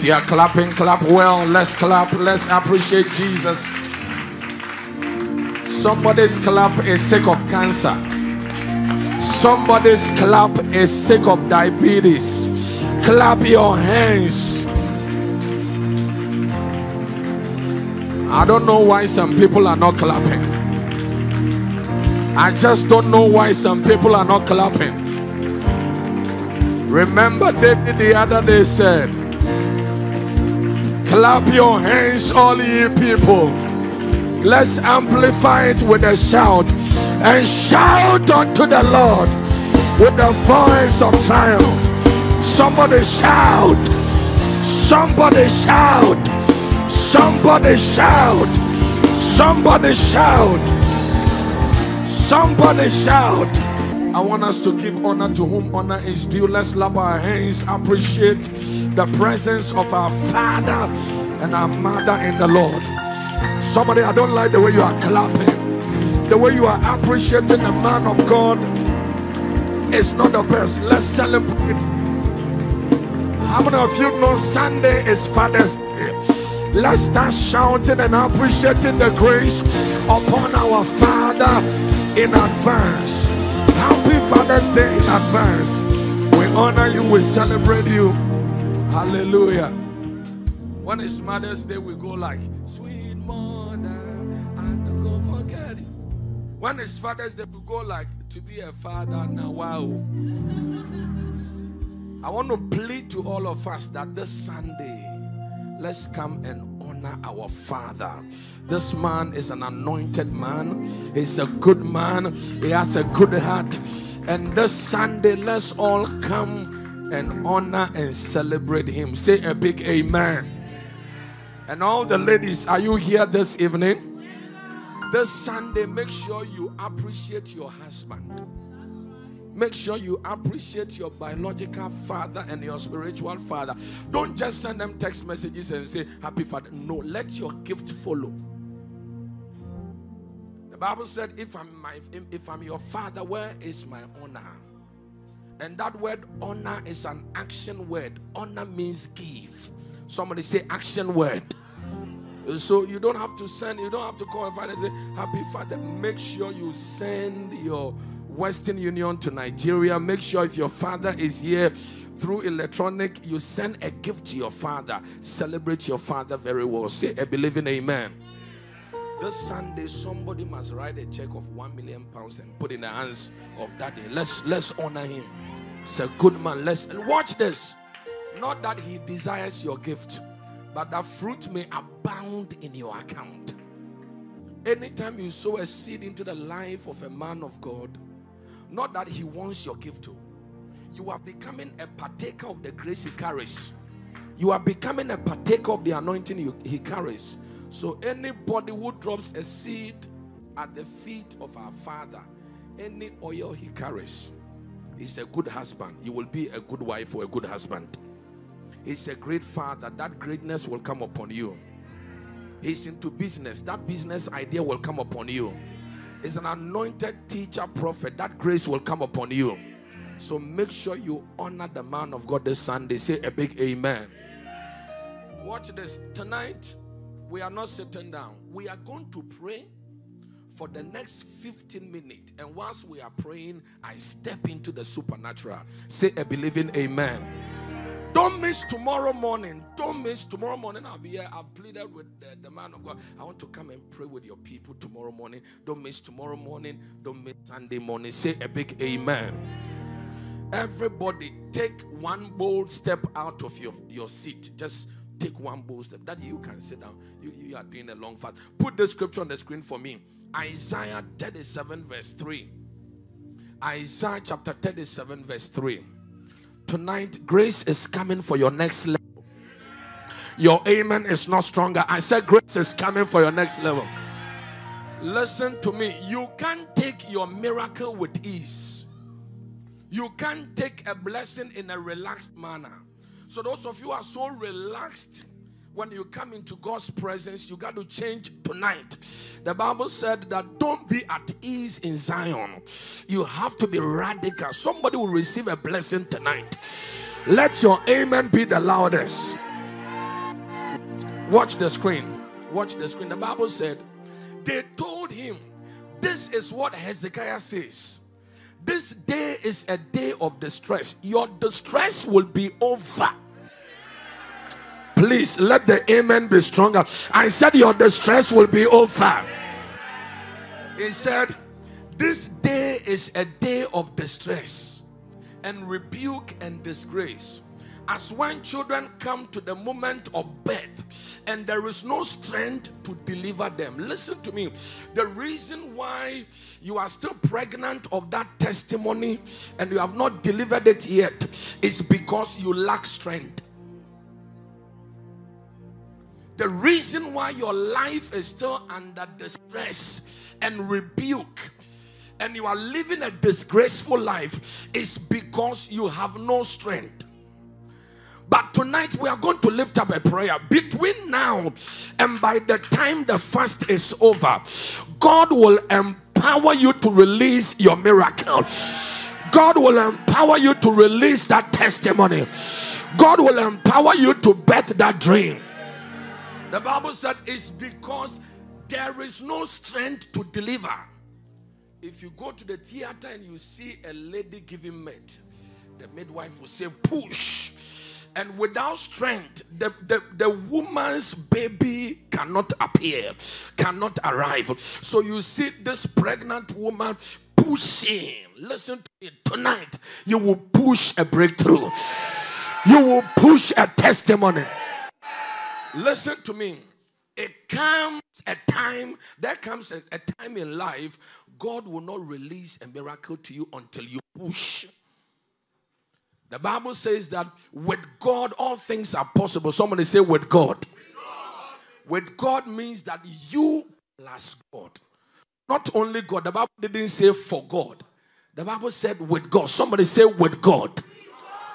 If you are clapping, clap well. Let's clap. Let's appreciate Jesus. Somebody's clap is sick of cancer. Somebody's clap is sick of diabetes. Clap your hands. I don't know why some people are not clapping. I just don't know why some people are not clapping. Remember, David the other day said, Clap your hands, all ye people. Let's amplify it with a shout and shout unto the Lord with the voice of triumph. Somebody shout! Somebody shout! Somebody shout! Somebody shout! Somebody shout! I want us to give honor to whom honor is due. Let's clap our hands, appreciate the presence of our Father and our Mother in the Lord. Somebody, I don't like the way you are clapping, the way you are appreciating the man of God. is not the best. Let's celebrate. How many of you know Sunday is Father's Day? Let's start shouting and appreciating the grace upon our Father in advance. Happy Father's Day in advance. We honor you, we celebrate you. Hallelujah. When it's Mother's Day, we go like, Sweet Mother, I don't go forget it. When it's Father's Day, we go like, To be a father now, wow. I want to plead to all of us that this Sunday, let's come and honor our Father. This man is an anointed man, he's a good man, he has a good heart. And this Sunday, let's all come and honor and celebrate him. Say a big amen. And all the ladies, are you here this evening? This Sunday, make sure you appreciate your husband. Make sure you appreciate your biological father and your spiritual father. Don't just send them text messages and say, Happy Father. No, let your gift follow. The Bible said, If I'm, my, if I'm your father, where is my honor? And that word honor is an action word. Honor means give. Somebody say action word. So you don't have to send, you don't have to call a father and say, Happy Father. Make sure you send your Western Union to Nigeria. Make sure if your father is here through electronic, you send a gift to your father. Celebrate your father very well. Say a believing amen. This Sunday, somebody must write a check of one million pounds and put in the hands of daddy. Let's let's honor him. He's a good man. Let's watch this. Not that he desires your gift, but that fruit may abound in your account. Anytime you sow a seed into the life of a man of God, not that he wants your gift to, you are becoming a partaker of the grace he carries. You are becoming a partaker of the anointing you, he carries. So, anybody who drops a seed at the feet of our Father, any oil he carries, is a good husband. You will be a good wife or a good husband. He's a great father. That greatness will come upon you. He's into business. That business idea will come upon you. He's an anointed teacher, prophet. That grace will come upon you. So make sure you honor the man of God this Sunday. Say a big amen. Watch this. Tonight, we are not sitting down. We are going to pray for the next 15 minutes. And whilst we are praying, I step into the supernatural. Say a believing amen. Don't miss tomorrow morning. Don't miss tomorrow morning. I'll be here. I've pleaded with the, the, man of God. I want to come and pray with your people tomorrow morning. Don't miss tomorrow morning. Don't miss Sunday morning. Say a big amen. Everybody, take one bold step out of your, your seat. Just take one bold step. That you can sit down. You, you are doing a long fast. Put the scripture on the screen for me. Isaiah 37, verse 3. Isaiah chapter 37, verse 3. Tonight, grace is coming for your next level. Your amen is not stronger. I said, grace is coming for your next level. Listen to me. You can't take your miracle with ease. You can't take a blessing in a relaxed manner. So, those of you are so relaxed, when you come into God's presence, you got to change tonight. The Bible said that don't be at ease in Zion. You have to be radical. Somebody will receive a blessing tonight. Let your amen be the loudest. Watch the screen. Watch the screen. The Bible said, they told him, This is what Hezekiah says. This day is a day of distress. Your distress will be over. Please let the amen be stronger. I said, Your distress will be over. He said, This day is a day of distress and rebuke and disgrace as when children come to the moment of birth and there is no strength to deliver them. Listen to me. The reason why you are still pregnant of that testimony and you have not delivered it yet is because you lack strength. The reason why your life is still under distress and rebuke and you are living a disgraceful life is because you have no strength. But tonight we are going to lift up a prayer between now and by the time the fast is over. God will empower you to release your miracle. God will empower you to release that testimony. God will empower you to bet that dream. The Bible said it's because there is no strength to deliver. If you go to the theater and you see a lady giving med, the midwife will say, Push and without strength, the, the, the woman's baby cannot appear, cannot arrive. So you see this pregnant woman pushing. Listen to me tonight. You will push a breakthrough, you will push a testimony. Listen to me. It comes a time, there comes a, a time in life, God will not release a miracle to you until you push. The Bible says that with God all things are possible. Somebody say with God. With God, means that you plus God. Not only God. The Bible didn't say for God. The Bible said with God. Somebody say with God.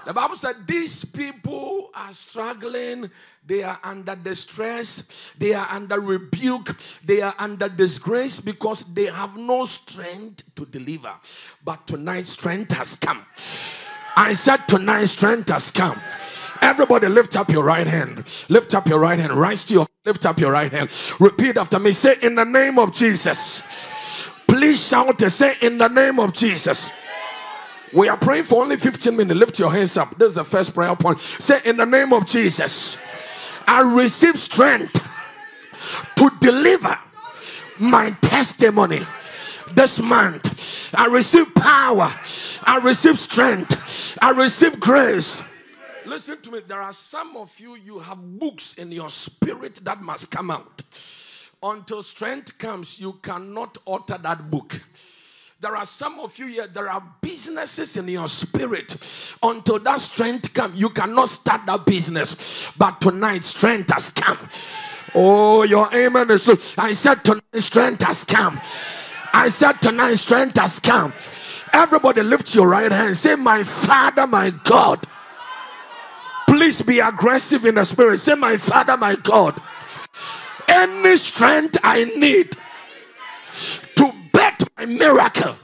The Bible said these people are struggling. They are under distress. They are under rebuke. They are under disgrace because they have no strength to deliver. But tonight, strength has come. I said tonight strength has come. Everybody lift up your right hand. Lift up your right hand. Rise to your lift up your right hand. Repeat after me. Say in the name of Jesus. Please shout and say in the name of Jesus. We are praying for only 15 minutes. Lift your hands up. This is the first prayer point. Say in the name of Jesus. I receive strength to deliver my testimony this month. I receive power. I receive strength. I receive grace. Listen to me. There are some of you, you have books in your spirit that must come out. Until strength comes, you cannot alter that book. There are some of you here, there are businesses in your spirit. Until that strength comes, you cannot start that business. But tonight, strength has come. Oh, your amen is. I said tonight, strength has come. I said tonight, strength has come. Everybody lift your right hand. Say, My Father, my God. Please be aggressive in the spirit. Say, My Father, my God. Any strength I need my miracle,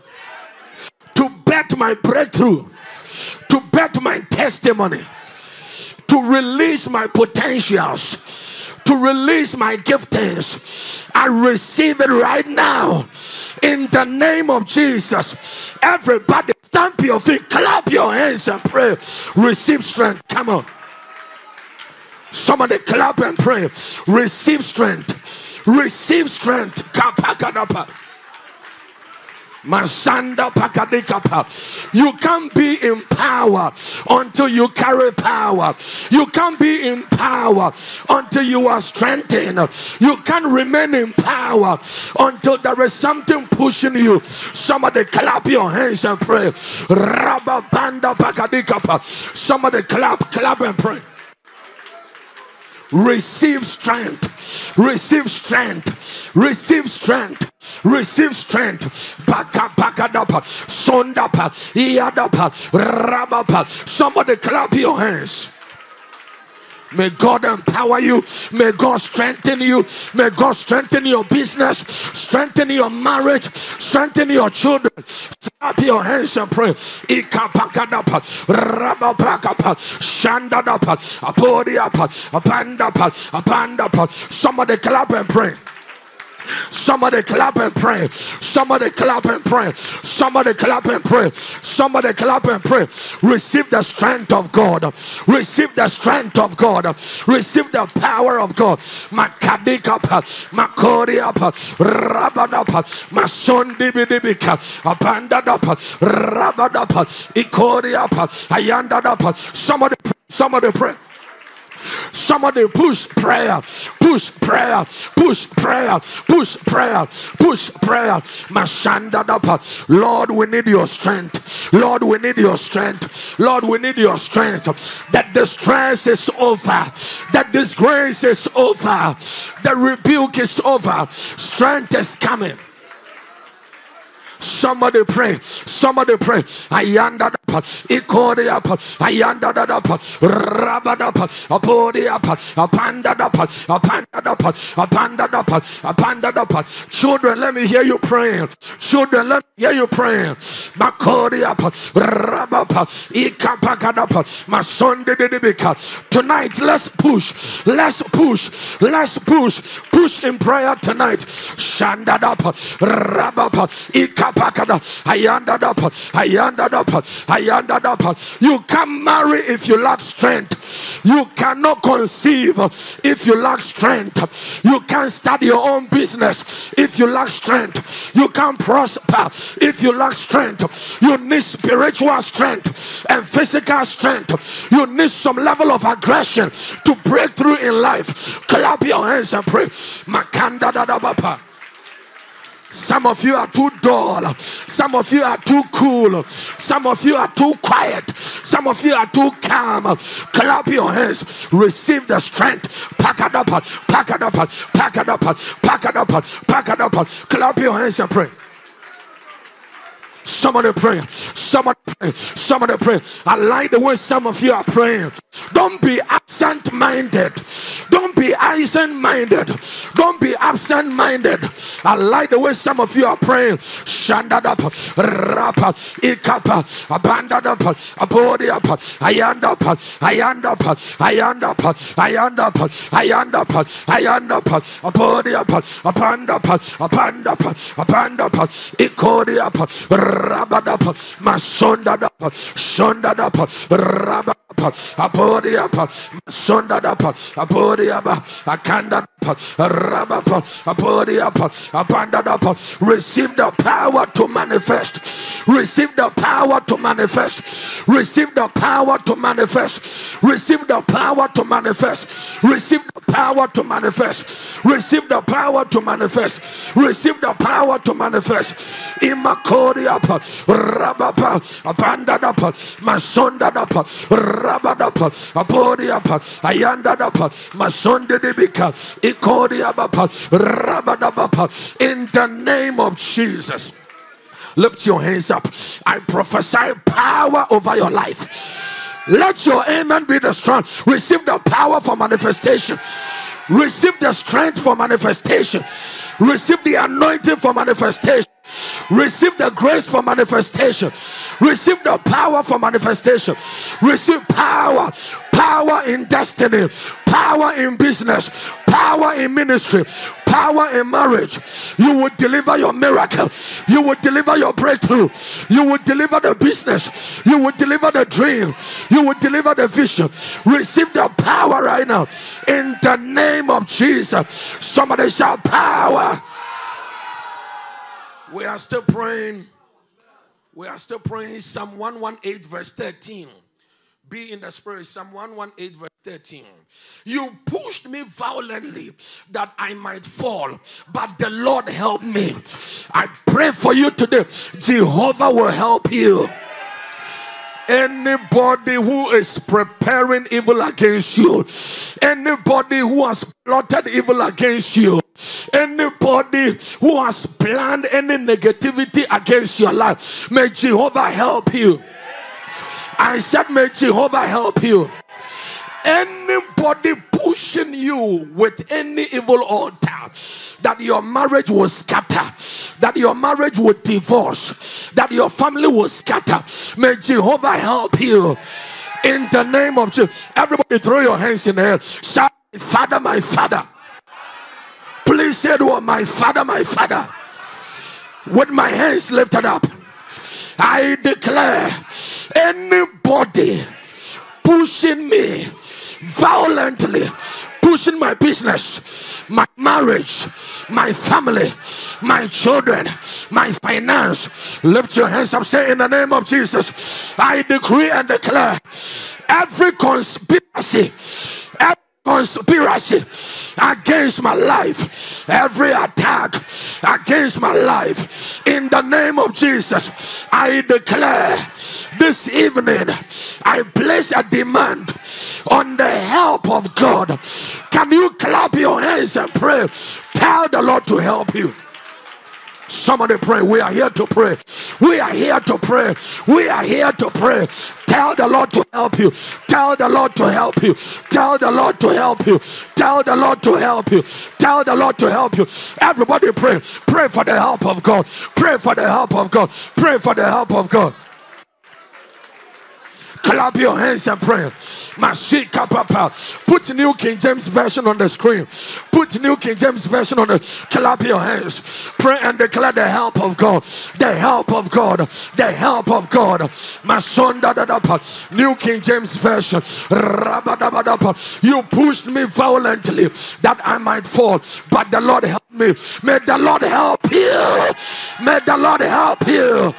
to bet my breakthrough, to bet my testimony, to release my potentials, to release my giftings. I receive it right now in the name of Jesus. Everybody, stamp your feet, clap your hands, and pray. Receive strength. Come on. Somebody clap and pray. Receive strength. Receive strength. Masanda pakadikapa. You can't be in power until you carry power. You can't be in power until you are strengthened. You can't remain in power until there is something pushing you. Somebody clap your hands and pray. Somebody clap, clap and pray. Receive strength. Receive strength. Receive strength. Receive strength. Baka baka dapa. Sondapa. Iadapa. Rabapa. Somebody clap your hands. May God empower you. May God strengthen you. May God strengthen your business, strengthen your marriage, strengthen your children. Clap your hands and pray. Ikapakadapa, rabapakapa, shandadapa, apodiapa, apandapa, apandapa. Somebody clap and pray. Somebody clap and pray. Somebody clap and pray. Somebody clap and pray. Somebody clap and pray. Receive the strength of God. Receive the strength of God. Receive the power of God. Makadikapa, Makoriapa, Rabadapa, Masondibidibika, Abandadapa, Rabadapa, Ikoriapa, Ayandadapa. Somebody, somebody pray. Somebody push prayer, push prayer, push prayer, push prayer, push prayer. Mashanda dapa. Lord, we need your strength. Lord, we need your strength. Lord, we need your strength. That the stress is over. That disgrace is over. The rebuke is over. Strength is coming. Somebody pray. Somebody pray. I Ayanda dapa. Ikori apa. Ayanda dapa. Rabada dapa. Apodi apa. Apanda dapa. Apanda dapa. Apanda dapa. Apanda dapa. Children, let me hear you praying. Children, let me hear you praying. Makori apa. Rabapa. Ikapaka dapa. Masonde de debika. Tonight, let's push. Let's push. Let's push. Push in prayer tonight. Shanda dapa. Rabapa. Ikapaka you can't marry if you lack strength. You cannot conceive if you lack strength. You can't start your own business if you lack strength. You can't prosper if you lack strength. You need spiritual strength and physical strength. You need some level of aggression to break through in life. Clap your hands and pray. Makanda da da bapa. Some of you are too dull. Some of you are too cool. Some of you are too quiet. Some of you are too calm. Clap your hands. Receive the strength. Pack it up. Pack it up. Pack it up. Pack it up. Pack it up. Clap your hands and pray. Somebody pray. Somebody pray. Somebody pray. I like the way some of you are praying. Don't be absent minded. Don't be absent minded. Don't be absent minded. I like the way some of you are praying. Shandada rapa ikapa abandada abodi apa ayanda pa ayanda pa ayanda pa ayanda pa ayanda pa ayanda pa abodi apa apanda pa apanda pa apanda pa ikodi apa rabadapa masondadapa sondadapa rabapa apodiapa sondadapa apodiapa akandadapa rabapa apodiapa apandadapa receive the power to manifest. Receive the power to manifest. Receive the power to manifest. Receive the power to manifest. Receive the power to manifest. Receive the power to manifest. Receive the power to manifest. Imakodi apa rabapa apanda dapa masonda dapa rabadapa apodi apa ayanda dapa masonde debika ikodi abapa rabadapa in the name of Jesus lift your hands up. I prophesy power over your life. Let your amen be the strong receive the power for manifestation. Receive the strength for manifestation. Receive the anointing for manifestation Receive the grace for manifestation. Receive the power for manifestation. Receive power. Power in destiny. Power in business. Power in ministry. Power in marriage. You will deliver your miracle. You will deliver your breakthrough. You will deliver the business. You will deliver the dream. You will deliver the vision. Receive the power right now. In the name of Jesus. Somebody shout power. We are still praying. We are still praying Psalm 118, verse 13. Be in the spirit. Psalm 118, verse 13. You pushed me violently that I might fall, but the Lord helped me. I pray for you today. Jehovah will help you. Anybody who is preparing evil against you, anybody who has plotted evil against you, anybody who has planned any negativity against your life, may Jehovah help you. I said, May Jehovah help you. Anybody pushing you with any evil altar that your marriage will scatter, that your marriage will divorce, that your family will scatter, may Jehovah help you in the name of Jesus. Everybody, throw your hands in the air. Shout, Father, my Father. Please say the word, my Father, my Father. With my hands lifted up, I declare anybody pushing me violently, pushing my business, my marriage, my family, my children, my finance. Lift your hands up, say in the name of Jesus, I decree and declare every conspiracy, conspiracy against my life, every attack against my life, in the name of Jesus, I declare this evening I place a demand on the help of God. Can you clap your hands and pray? Tell the Lord to help you. Somebody pray. We are here to pray. We are here to pray. We are here to pray. Tell the Lord to help you. Tell the Lord to help you. Tell the Lord to help you. Tell the Lord to help you. Tell the Lord to help you. Everybody pray. Pray for the help of God. Pray for the help of God. Pray for the help of God. Clap your hands and pray. Masika. Put New King James Version on the screen. Put New King James Version on the. Clap your hands. Pray and declare the help of God. The help of God. The help of God. Masonda da New King James Version. You pushed me violently that I might fall, but the Lord help me. May the Lord help you. May the Lord help you.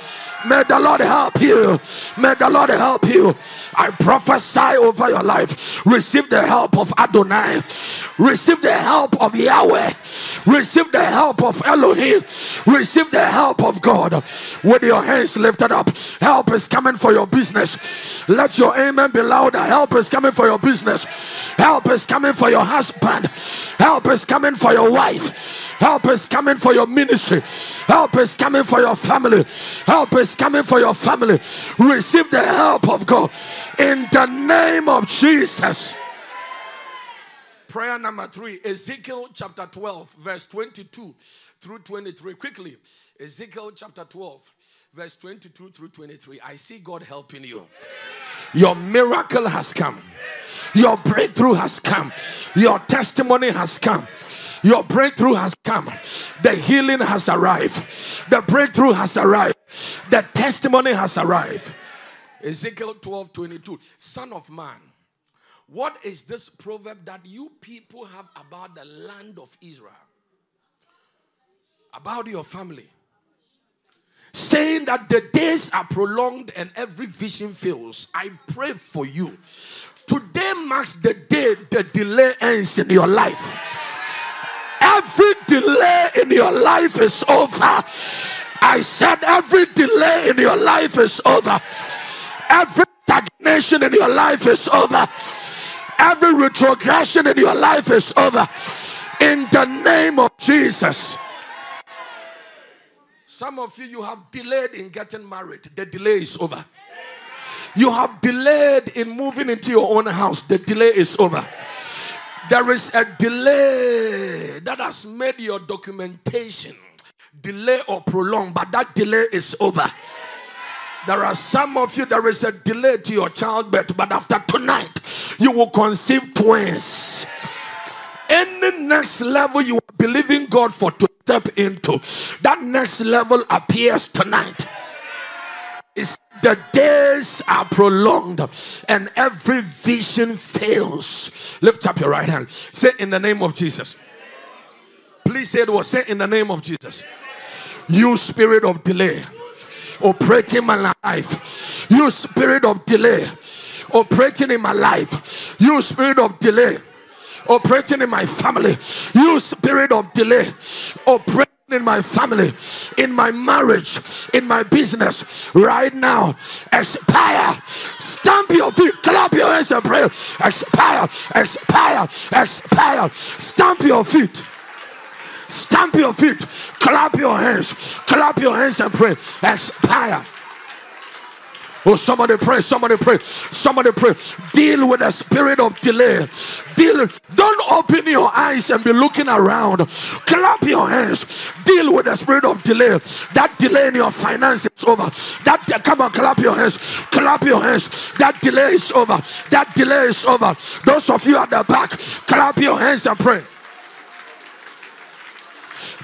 May the Lord help you. May the Lord help you. I prophesy over your life. Receive the help of Adonai. Receive the help of Yahweh. Receive the help of Elohim. Receive the help of God. With your hands lifted up, help is coming for your business. Let your amen be louder. Help is coming for your business. Help is coming for your husband. Help is coming for your wife. Help is coming for your ministry. Help is coming for your family. Help is coming for your family. Receive the help of God in the name of Jesus. Prayer number three Ezekiel chapter 12, verse 22 through 23. Quickly, Ezekiel chapter 12, verse 22 through 23. I see God helping you. Your miracle has come, your breakthrough has come, your testimony has come. Your breakthrough has come. The healing has arrived. The breakthrough has arrived. The testimony has arrived. Ezekiel 12 22. Son of man, what is this proverb that you people have about the land of Israel? About your family? Saying that the days are prolonged and every vision fails. I pray for you. Today marks the day the delay ends in your life. Every delay in your life is over. I said, every delay in your life is over. Every stagnation in your life is over. Every retrogression in your life is over. In the name of Jesus. Some of you, you have delayed in getting married. The delay is over. You have delayed in moving into your own house. The delay is over. There is a delay that has made your documentation delay or prolong, but that delay is over. There are some of you, there is a delay to your childbirth, but after tonight, you will conceive twins. Any next level you are believing God for to step into, that next level appears tonight. It's the days are prolonged and every vision fails. Lift up your right hand. Say in the name of Jesus. Please say it was say in the name of Jesus. You spirit of delay operating in my life. You spirit of delay operating in my life. You spirit of delay operating in my family. You spirit of delay operating in my family, in my marriage, in my business, right now, expire. Stamp your feet, clap your hands and pray. Expire, expire, expire. Stamp your feet. Stamp your feet, clap your hands, clap your hands and pray. Expire. Oh, somebody pray, somebody pray, somebody pray. Deal with the spirit of delay. Deal. Don't open your eyes and be looking around. Clap your hands. Deal with the spirit of delay. That delay in your finances over. That come on, clap your hands. Clap your hands. That delay is over. That delay is over. Those of you at the back, clap your hands and pray.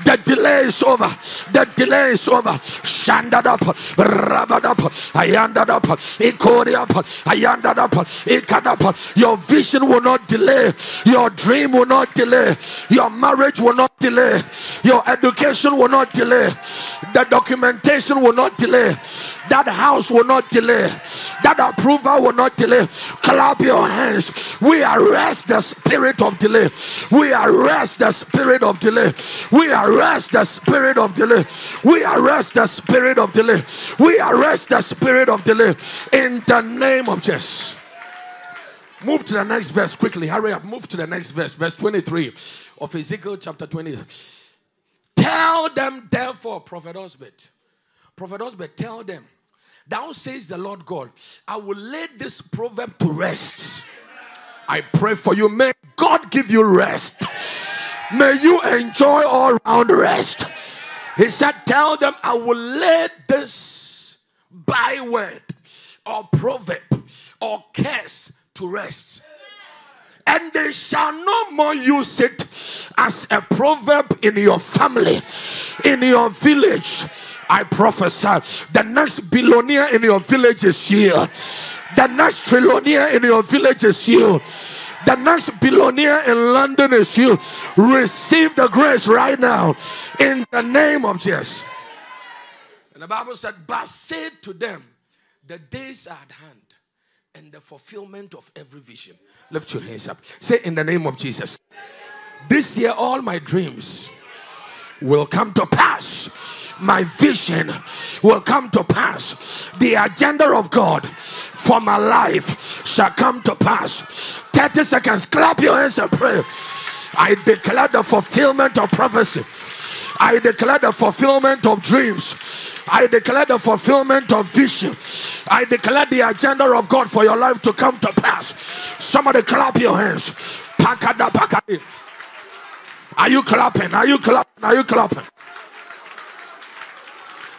The delay is over. The delay is over. Shandad up, rabad up, ayandad up, ikori up, ayandad up, ikad up. Your vision will not delay. Your dream will not delay. Your marriage will not delay. Your education will not delay. The documentation will not delay. That house will not delay. That approval will not delay. Clap your hands. We arrest the spirit of delay. We arrest the spirit of delay. We arrest the spirit of delay. We arrest the spirit of delay. We arrest the spirit of delay in the name of Jesus. Move to the next verse quickly. Hurry up. Move to the next verse. Verse 23 of Ezekiel chapter 20. Tell them, therefore, Prophet Osbert. Prophet Osbert, tell them Thou says the Lord God, I will lay this proverb to rest. I pray for you. May God give you rest. May you enjoy all round rest. He said, Tell them, I will lay this byword or proverb or curse to rest. And they shall no more use it as a proverb in your family, in your village I prophesy the next billionaire in your village is you. The next trillionaire in your village is you. The next billionaire in London is you. Receive the grace right now in the name of Jesus. And the Bible said, But say to them, the days are at hand and the fulfillment of every vision. Lift your hands up. Say, In the name of Jesus. This year, all my dreams will come to pass my vision will come to pass. The agenda of God for my life shall come to pass. 30 seconds, clap your hands and pray. I declare the fulfillment of prophecy. I declare the fulfillment of dreams. I declare the fulfillment of vision. I declare the agenda of God for your life to come to pass. Somebody clap your hands. Are you clapping? Are you clapping? Are you clapping?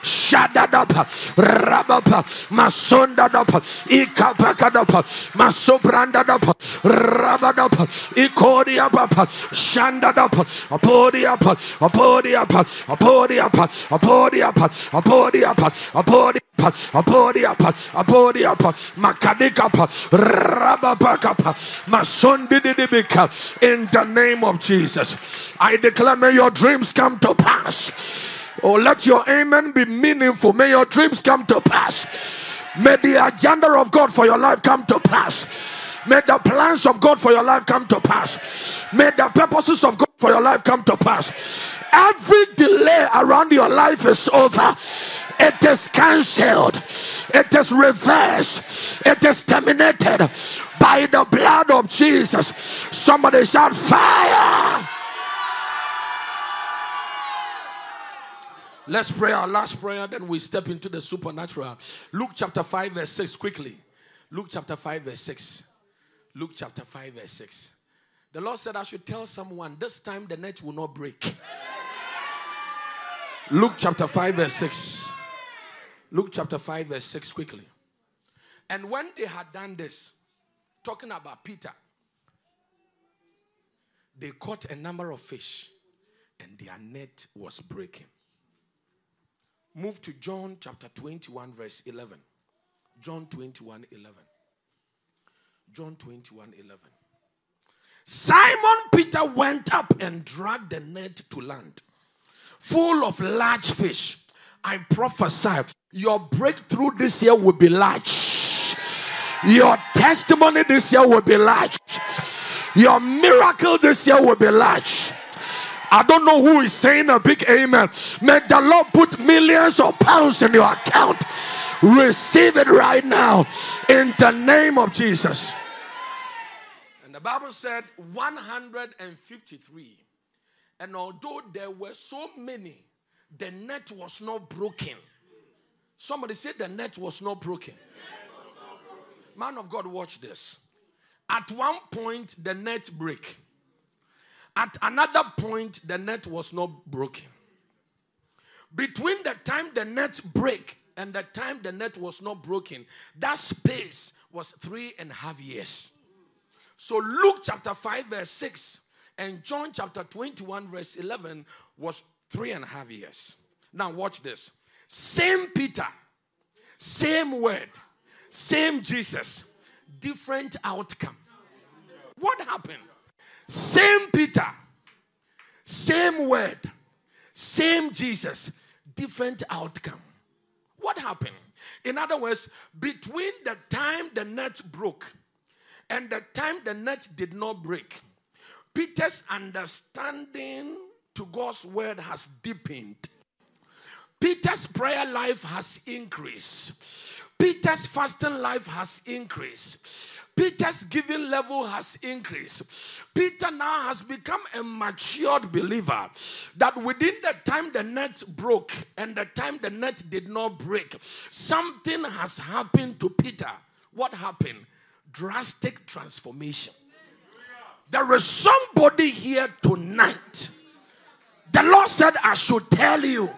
Shadadapa, Rabapa, Masondadapa, Ikapakadapa, Masobrandadapa, Rabadapa, Ikodiapapa, Shandadapa, Apodiapa, Apodiapa, Apodiapa, Apodiapa, Apodiapa, Apodiapa. Apodiapa, Apodiapa, Makadikapa, Rabapakapa, Masondidibika, in the name of Jesus. I declare, may your dreams come to pass. Oh, let your amen be meaningful. May your dreams come to pass. May the agenda of God for your life come to pass. May the plans of God for your life come to pass. May the purposes of God for your life come to pass. Every delay around your life is over. It is cancelled. It is reversed. It is terminated by the blood of Jesus. Somebody shout fire. Let's pray our last prayer, then we step into the supernatural. Luke chapter 5, verse 6, quickly. Luke chapter 5, verse 6. Luke chapter 5, verse 6. The Lord said, I should tell someone, this time the net will not break. Luke chapter 5, verse 6. Luke chapter 5, verse 6, quickly. And when they had done this, talking about Peter, they caught a number of fish, and their net was breaking. Move to John chapter 21, verse 11. John 21, 11. John 21, 11. Simon Peter went up and dragged the net to land, full of large fish. I prophesy your breakthrough this year will be large. Your testimony this year will be large. Your miracle this year will be large. I don't know who is saying a big amen. May the Lord put millions of pounds in your account. Receive it right now in the name of Jesus. And the Bible said 153. And although there were so many, the net was not broken. Somebody said the net was not broken. Man of God, watch this. At one point, the net break. At another point, the net was not broken. Between the time the net break and the time the net was not broken, that space was three and a half years. So Luke chapter 5, verse 6, and John chapter 21, verse 11 was three and a half years. Now, watch this. Same Peter, same word, same Jesus, different outcome. What happened? Same Peter, same word, same Jesus, different outcome. What happened? In other words, between the time the net broke and the time the net did not break, Peter's understanding to God's word has deepened. Peter's prayer life has increased. Peter's fasting life has increased. Peter's giving level has increased. Peter now has become a matured believer that within the time the net broke and the time the net did not break, something has happened to Peter. What happened? Drastic transformation. There is somebody here tonight. The Lord said, I should tell you.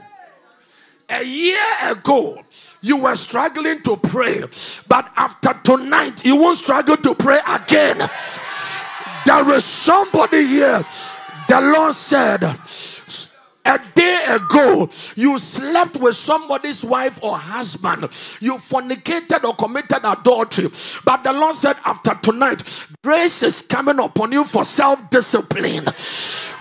A year ago, you were struggling to pray, but after tonight, you won't struggle to pray again. There is somebody here. The Lord said, a day ago, you slept with somebody's wife or husband, you fornicated or committed adultery. But the Lord said, After tonight, grace is coming upon you for self discipline,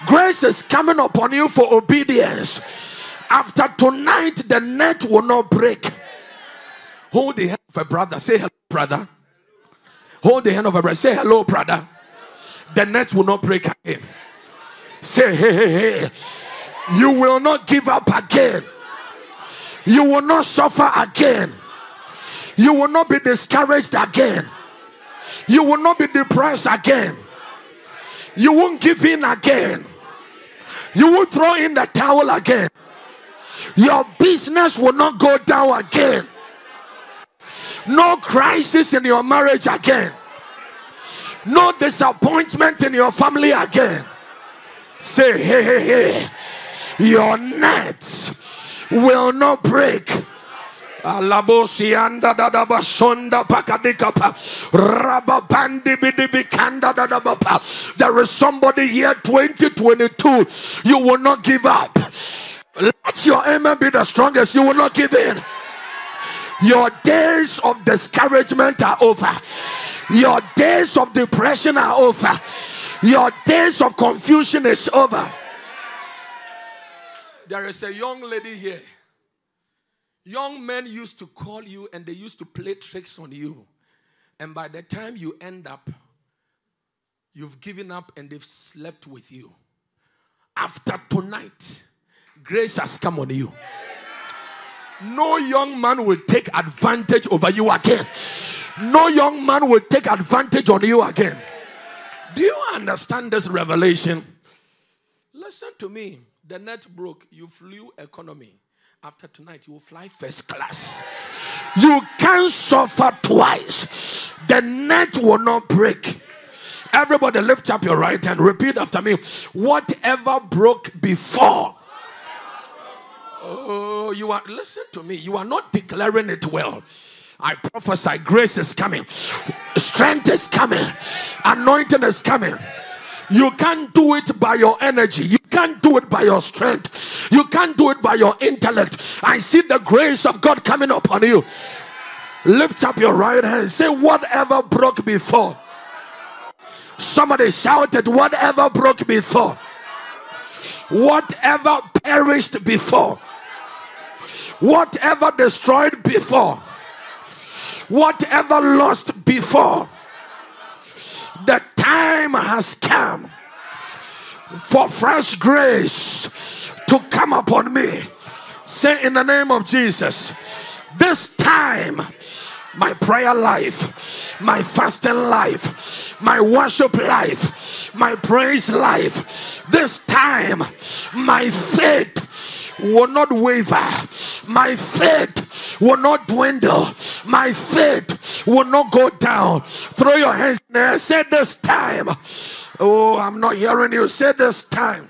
grace is coming upon you for obedience. After tonight, the net will not break. Hold the hand of a brother. Say hello, brother. Hold the hand of a brother. Say hello, brother. The net will not break again. Say hey, hey, hey. You will not give up again. You will not suffer again. You will not be discouraged again. You will not be depressed again. You won't give in again. You won't throw in the towel again. Your business will not go down again. No crisis in your marriage again. No disappointment in your family again. Say, hey, hey, hey. Your nets will not break. There is somebody here 2022. You will not give up. Let your amen be the strongest. You will not give in. Your days of discouragement are over. Your days of depression are over. Your days of confusion is over. There is a young lady here. Young men used to call you and they used to play tricks on you. And by the time you end up, you've given up and they've slept with you. After tonight, grace has come on you no young man will take advantage over you again. No young man will take advantage on you again. Do you understand this revelation? Listen to me. The net broke. You flew economy. After tonight, you will fly first class. You can't suffer twice. The net will not break. Everybody, lift up your right hand. Repeat after me. Whatever broke before Oh, you are, listen to me. You are not declaring it well. I prophesy grace is coming, strength is coming, anointing is coming. You can't do it by your energy. You can't do it by your strength. You can't do it by your intellect. I see the grace of God coming upon you. Lift up your right hand. Say, whatever broke before. Somebody shouted, whatever broke before. Whatever perished before Whatever destroyed before, whatever lost before, the time has come for fresh grace to come upon me. Say in the name of Jesus, this time, my prayer life, my fasting life, my worship life, my praise life, this time, my faith will not waver. My faith will not dwindle. My faith will not go down. Throw your hands in the. Say this time. Oh, I'm not hearing you. Say this time.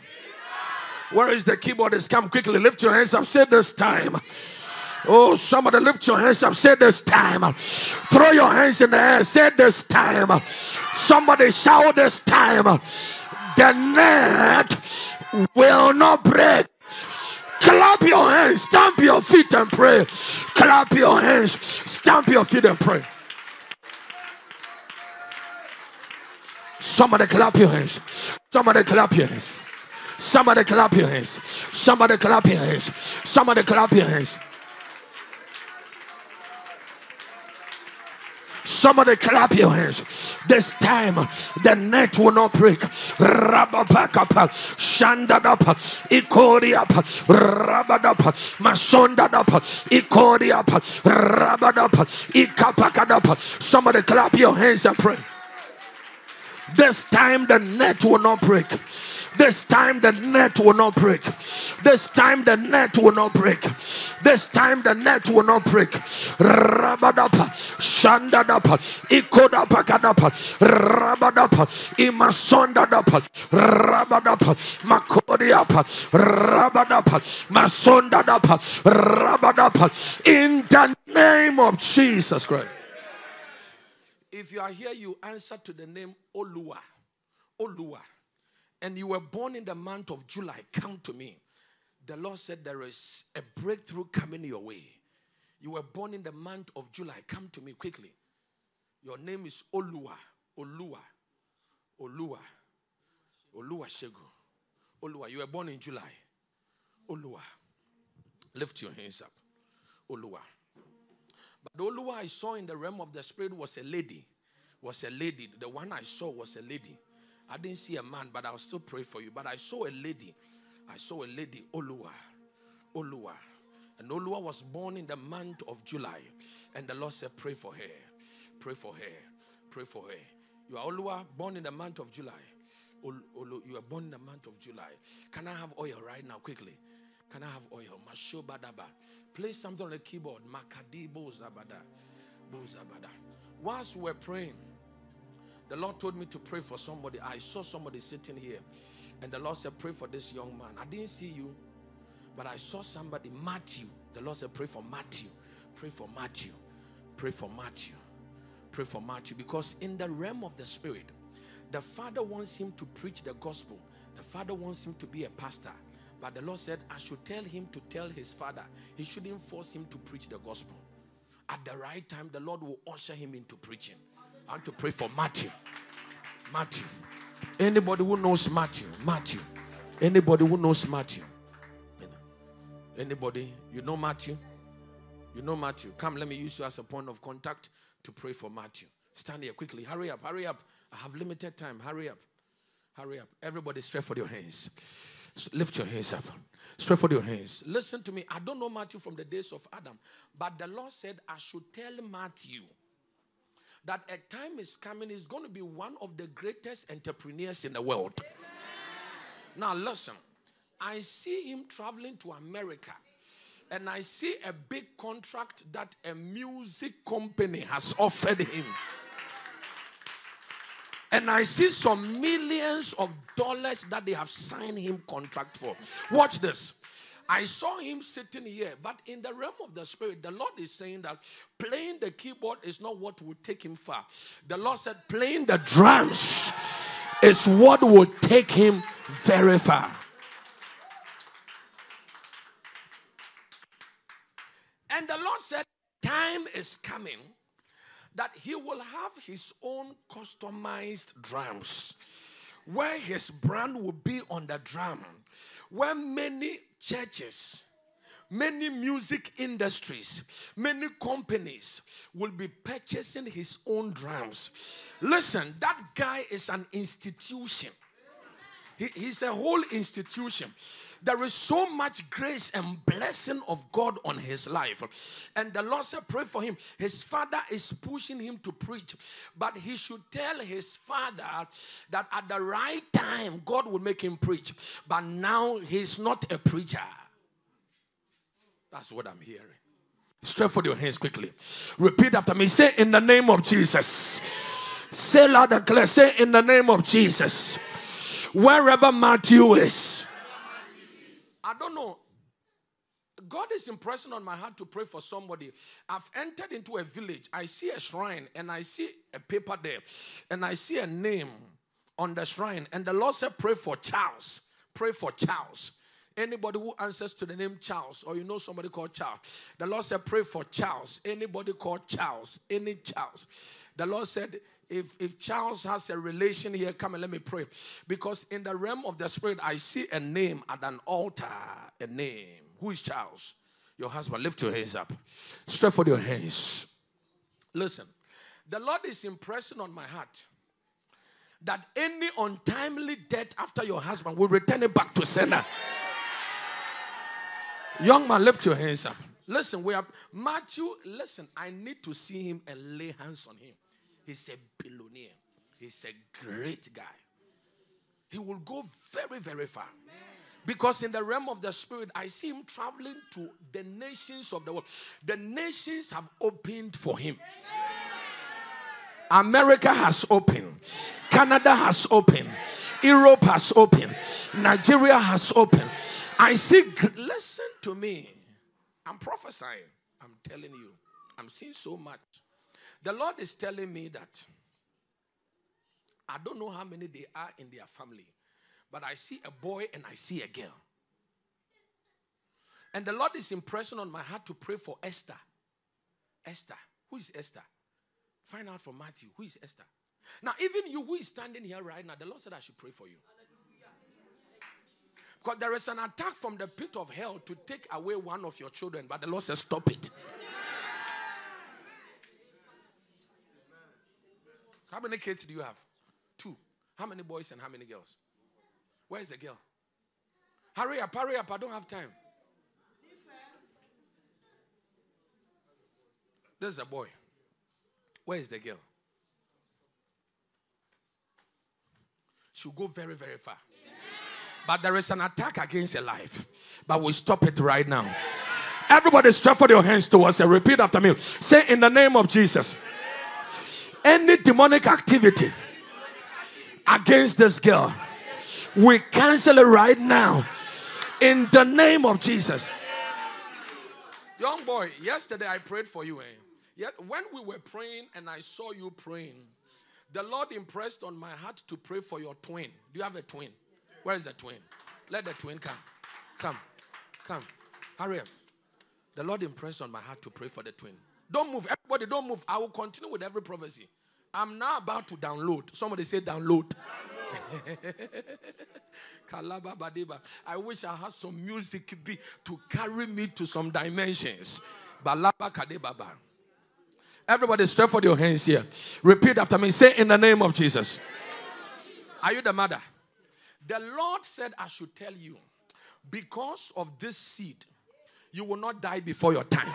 Where is the keyboardist? Come quickly. Lift your hands up. Say this time. Oh, somebody lift your hands up. Say this time. Throw your hands in the air. Say this time. Somebody shout this time. The net will not break. Clap your hands, stamp your feet and pray. Clap your hands, stamp your feet and pray. Somebody clap your hands. Somebody clap your hands. Somebody clap your hands. Somebody clap your hands. Somebody clap your hands. Somebody clap your hands. This time the net will not break. Rababakapa, Shandadapa, Ikoriapa, Rabadapa, Masondadapa, Ikoriapa, Rabadapa, Ikapakadapa. Somebody clap your hands and pray. This time the net will not break. This time the net will not break. This time the net will not break. This time the net will not break. Rabadapa, Shandadapa, Ikodapa Kadapa, Rabadapa, Imasondadapa, Rabadapa, Makodiapa, Rabadapa, Masondadapa, Rabadapa, in the name of Jesus Christ. If you are here, you answer to the name Olua. Olua. And you were born in the month of July. Come to me. The Lord said there is a breakthrough coming your way. You were born in the month of July. Come to me quickly. Your name is Olua. Olua. Olua. Olua Shegu. Olua. You were born in July. Olua. Lift your hands up. Olua. But the Olua I saw in the realm of the spirit was a lady. Was a lady. The one I saw was a lady. I didn't see a man, but I'll still pray for you. But I saw a lady. I saw a lady, Olua. Olua. And Olua was born in the month of July. And the Lord said, Pray for her. Pray for her. Pray for her. You are Olua, born in the month of July. Olu, you are born in the month of July. Can I have oil right now, quickly? Can I have oil? Play something on the keyboard. Makadibo Zabada. Bozabada. Whilst we're praying, the Lord told me to pray for somebody. I saw somebody sitting here, and the Lord said, Pray for this young man. I didn't see you, but I saw somebody, Matthew. The Lord said, Pray for Matthew. Pray for Matthew. Pray for Matthew. Pray for Matthew. Because in the realm of the Spirit, the Father wants him to preach the gospel, the Father wants him to be a pastor. But the Lord said, I should tell him to tell his father. He shouldn't force him to preach the gospel. At the right time, the Lord will usher him into preaching. I want to pray for Matthew. Matthew. Anybody who knows Matthew? Matthew. Anybody who knows Matthew? Anybody? You know Matthew? You know Matthew. Come, let me use you as a point of contact to pray for Matthew. Stand here quickly. Hurry up. Hurry up. I have limited time. Hurry up. Hurry up. Everybody stretch for your hands. Lift your hands up. Stretch for your hands. Listen to me. I don't know Matthew from the days of Adam, but the Lord said I should tell Matthew that a time is coming, he's going to be one of the greatest entrepreneurs in the world. Now, listen, I see him traveling to America and I see a big contract that a music company has offered him. And I see some millions of dollars that they have signed him contract for. Watch this. I saw him sitting here, but in the realm of the spirit, the Lord is saying that playing the keyboard is not what will take him far. The Lord said playing the drums is what will take him very far. And the Lord said, Time is coming that he will have his own customized drums where his brand will be on the drum where many churches many music industries many companies will be purchasing his own drums. Listen that guy is an institution he, he's a whole institution there is so much grace and blessing of God on his life. And the Lord said, Pray for him. His father is pushing him to preach, but he should tell his father that at the right time, God will make him preach. But now he's not a preacher. That's what I'm hearing. Stretch for your hands quickly. Repeat after me. Say, In the name of Jesus. Say loud and clear. Say, In the name of Jesus. Wherever Matthew is. I don't know. God is impressing on my heart to pray for somebody. I've entered into a village. I see a shrine and I see a paper there. And I see a name on the shrine. And the Lord said, Pray for Charles. Pray for Charles. Anybody who answers to the name Charles, or you know somebody called Charles, the Lord said, Pray for Charles. Anybody called Charles, any Charles. The Lord said, if, if Charles has a relation here, come and let me pray. Because in the realm of the spirit, I see a name at an altar. A name. Who is Charles? Your husband. Lift your hands up. Stretch for your hands. Listen, the Lord is impressing on my heart that any untimely death after your husband will return it back to sender. Young man, lift your hands up. Listen, we have Matthew. Listen, I need to see him and lay hands on him. He's a billionaire. He's a great guy. He will go very, very far. Because in the realm of the spirit, I see him traveling to the nations of the world. The nations have opened for him. America has opened, Canada has opened, Europe has opened, Nigeria has opened. I see, listen to me. I'm prophesying. I'm telling you. I'm seeing so much. The Lord is telling me that I don't know how many they are in their family, but I see a boy and I see a girl. And the Lord is impressing on my heart to pray for Esther. Esther. Who is Esther? Find out from Matthew. Who is Esther? Now, even you who is standing here right now, the Lord said I should pray for you. Because there is an attack from the pit of hell to take away one of your children, but the Lord says, Stop it. How many kids do you have? Two. How many boys and how many girls? Where's the girl? Hurry up, hurry up. I don't have time. There's a boy. Where is the girl? She'll go very, very far. But there is an attack against your life. But we stop it right now. Everybody stretch your hands towards and repeat after me. Say in the name of Jesus. Any demonic activity against this girl, we cancel it right now. In the name of Jesus. Young boy, yesterday I prayed for you. Eh? Yet when we were praying and I saw you praying, the Lord impressed on my heart to pray for your twin. Do you have a twin? Where is the twin? Let the twin come. Come. Come. Hurry up. The Lord impressed on my heart to pray for the twin. Don't move. Everybody, don't move. I will continue with every prophecy. I'm now about to download. Somebody say download. download. I wish I had some music be to carry me to some dimensions. Balaba. Everybody, stretch for your hands here. Repeat after me. Say in the name of Jesus. Are you the mother? The Lord said, I should tell you, because of this seed, you will not die before your time.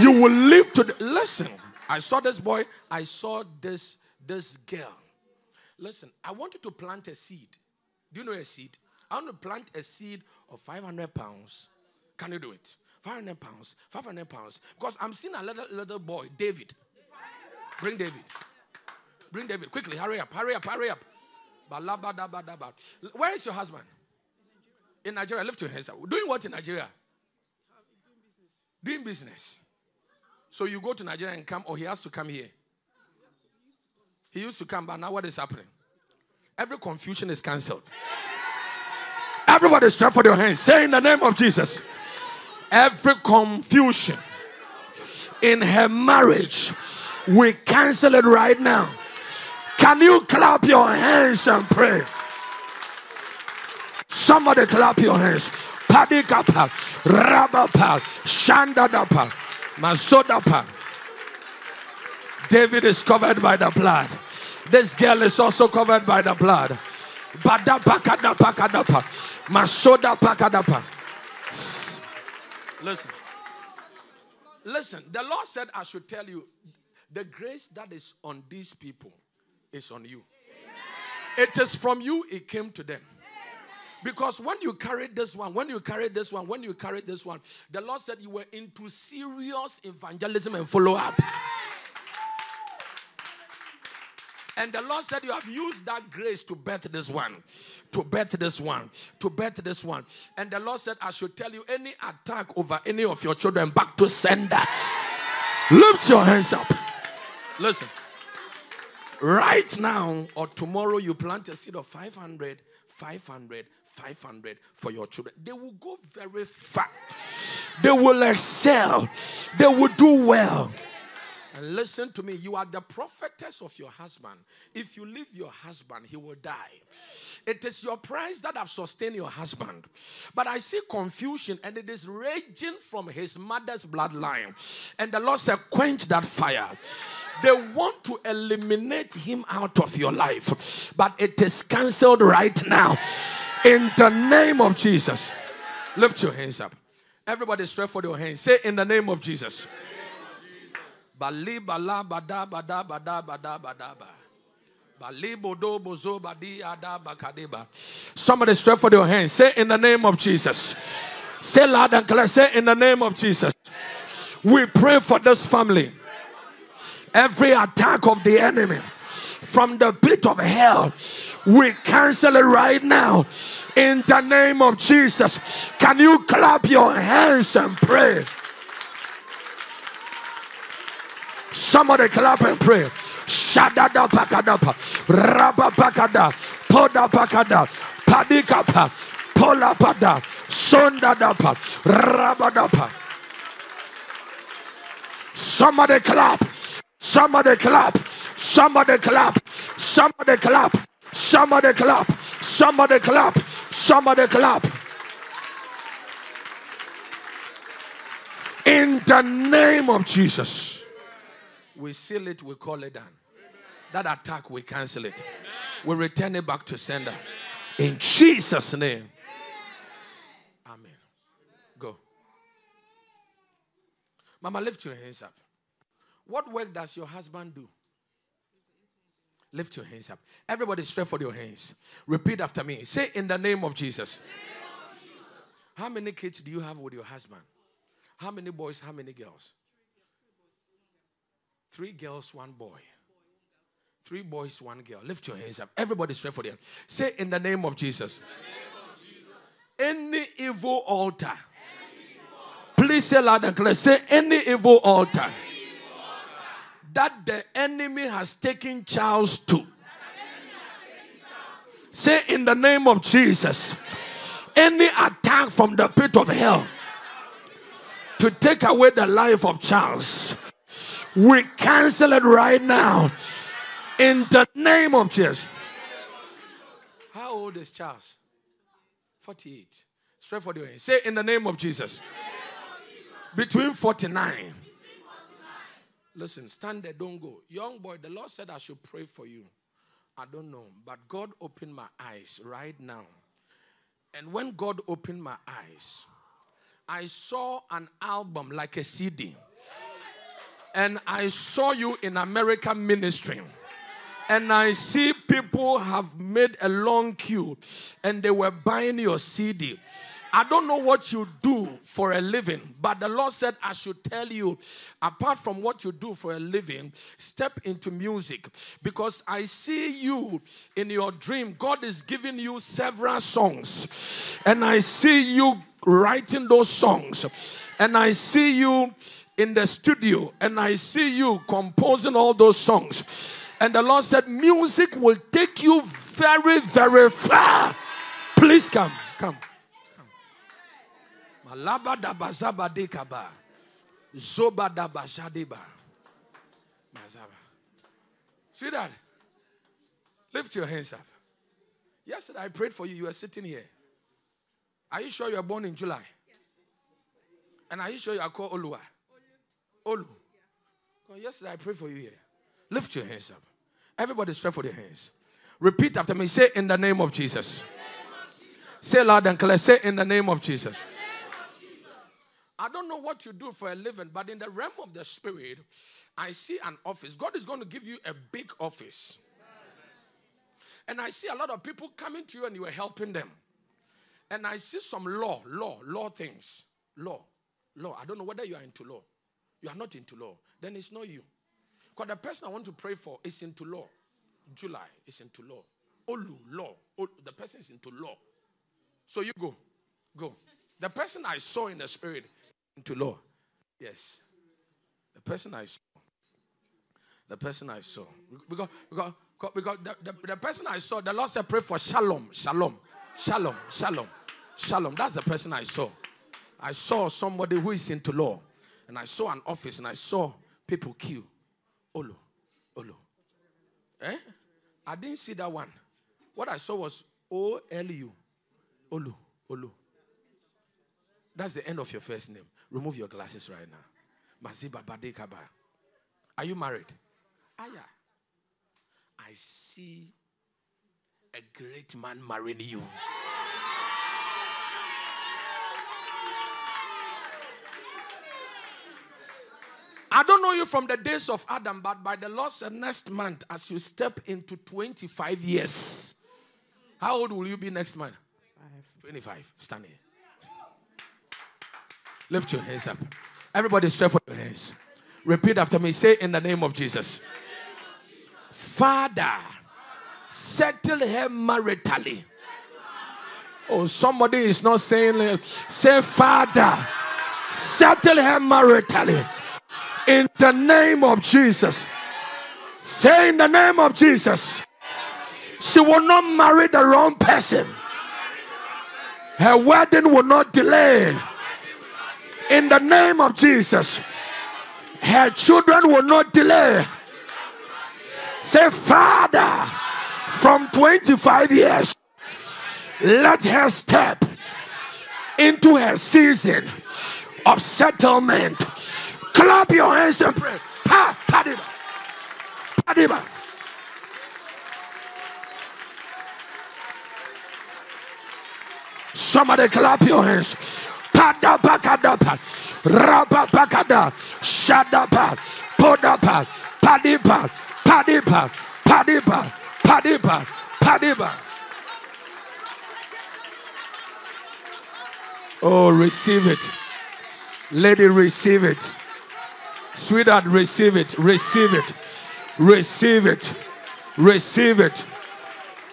You will live to the, listen. I saw this boy, I saw this this girl. Listen, I want you to plant a seed. Do you know a seed? I want to plant a seed of 500 pounds. Can you do it? 500 pounds, 500 pounds. Because I'm seeing a little, little boy, David. Bring David. Bring David. Quickly, hurry up, hurry up, hurry up. Where is your husband? In Nigeria. Lift your hands up. Doing what in Nigeria? Doing business. So you go to Nigeria and come, or he has to come here? He used to come, but now what is happening? Every confusion is cancelled. Everybody, stretch for your hands. Say in the name of Jesus every confusion in her marriage, we cancel it right now. Can you clap your hands and pray? Somebody clap your hands. Padikapa, Rabapa, Shandadapa, Masodapa. David is covered by the blood. This girl is also covered by the blood. Badapakadapakadapa, Masoda Pakadapa. Listen. Listen, the Lord said, I should tell you the grace that is on these people is on you. It is from you, it came to them. Because when you carried this one, when you carried this one, when you carried this one, the Lord said you were into serious evangelism and follow up. And the Lord said, You have used that grace to birth this one, to birth this one, to birth this one. And the Lord said, I should tell you any attack over any of your children back to sender. Lift your hands up. Listen. Right now or tomorrow, you plant a seed of 500, 500, 500 for your children. They will go very far. They will excel. They will do well. And listen to me, you are the prophetess of your husband. If you leave your husband, he will die. It is your price that have sustained your husband. But I see confusion, and it is raging from his mother's bloodline. And the Lord said, Quench that fire. They want to eliminate him out of your life, but it is cancelled right now. In the name of Jesus. Lift your hands up. Everybody stretch for your hands. Say, In the name of Jesus. Somebody stretch for your hands. Say in the name of Jesus. Say loud and clear. Say in the name of Jesus. We pray for this family. Every attack of the enemy from the pit of hell, we cancel it right now in the name of Jesus. Can you clap your hands and pray? Somebody clap and pray. Shadada pakadapa, rabapakada, podapakada, padikapa, polapada, sondadapa, rabadapa. Somebody clap. Somebody clap. Somebody clap. Somebody clap. Somebody clap. Somebody clap. Somebody clap. In the name of Jesus we seal it, we call it done. That attack, we cancel it. We return it back to sender. In Jesus' name. Amen. Go. Mama, lift your hands up. What work does your husband do? Lift your hands up. Everybody, stretch for your hands. Repeat after me. Say, in the name of Jesus. How many kids do you have with your husband? How many boys? How many girls? Three girls, one boy. Three boys, one girl. Lift your hands up. Everybody straight for them. Say in the name of Jesus. Any evil altar. Please say loud and clear. Say any evil altar that the enemy has taken Charles to. Say in the name of Jesus. Any attack from the pit of hell to take away the life of Charles we cancel it right now in the name of Jesus. How old is Charles? 48. Straight for the way. Say in the name of Jesus. Between 49. Listen, stand there, don't go. Young boy, the Lord said I should pray for you. I don't know, but God opened my eyes right now. And when God opened my eyes, I saw an album like a CD and I saw you in American ministry. And I see people have made a long queue and they were buying your CD. I don't know what you do for a living, but the Lord said, I should tell you, apart from what you do for a living, step into music because I see you in your dream. God is giving you several songs, and I see you writing those songs, and I see you in the studio and I see you composing all those songs. And the Lord said, Music will take you very, very far. Please come. Come. Malaba da bazaba dekaba. Zoba da bajadiba. See that? Lift your hands up. Yesterday I prayed for you. You were sitting here. Are you sure you were born in July? And are you sure you are called Olua? Olu. Oh, yesterday I prayed for you here. Lift your hands up. Everybody stretch for their hands. Repeat after me. Say in the name of Jesus. Say loud and clear. Say in the name of Jesus. I don't know what you do for a living, but in the realm of the spirit, I see an office. God is going to give you a big office. And I see a lot of people coming to you and you are helping them. and I see some law, law, law things. Law, law. I don't know whether you are into law. You are not into law. Then it's not you. Because the person I want to pray for is into law. July is into law. Olu, law. Olu, the person is into law. So you go. Go. The person I saw in the spirit into law. Yes. The person I saw. The person I saw. Because, because, because the, the, the person I saw, the Lord said, pray for shalom, shalom, shalom, shalom, shalom. That's the person I saw. I saw somebody who is into law. And I saw an office and I saw people queue. Olu, Olu. Eh? I didn't see that one. What I saw was O L U. Olu, Olu. That's the end of your first name. Remove your glasses right now. Maziba Badekaba. Are you married? Ah, yeah. I see a great man marrying you. I don't know you from the days of Adam, but by the Lord said next month, as you step into 25 years, how old will you be next month? Five. 25. Stand here. Lift your hands up. Everybody stretch your hands. Repeat after me. Say in the name of Jesus. Father, settle her maritally. Oh, somebody is not saying, say, Father, settle her maritally in the name of Jesus. Say in the name of Jesus. She will not marry the wrong person. Her wedding will not delay. In the name of Jesus. Her children will not delay. Say, Father, from 25 years, let her step into her season of settlement Clap your hands and pray. Pa, padiba. Padiba. Somebody clap your hands. Padabakadapa. Rababakada. Shadapa. Podapa. Padipa. Padipa. Padipa. Padipa. Padipa. Oh, receive it. Lady, receive it. Sweetheart, receive it, receive it, receive it, receive it.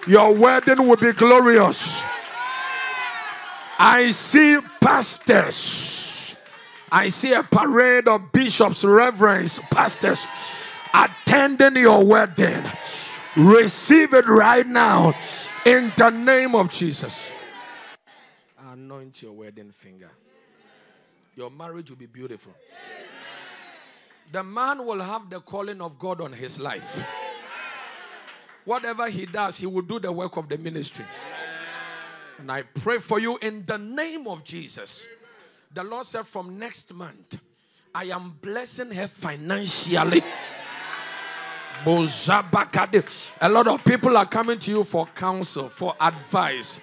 Your wedding will be glorious. I see pastors. I see a parade of bishops, reverends, pastors attending your wedding. Receive it right now in the name of Jesus. Anoint your wedding finger. Your marriage will be beautiful the man will have the calling of God on his life. Whatever he does, he will do the work of the ministry. And I pray for you in the name of Jesus. The Lord said, From next month, I am blessing her financially. A lot of people are coming to you for counsel, for advice.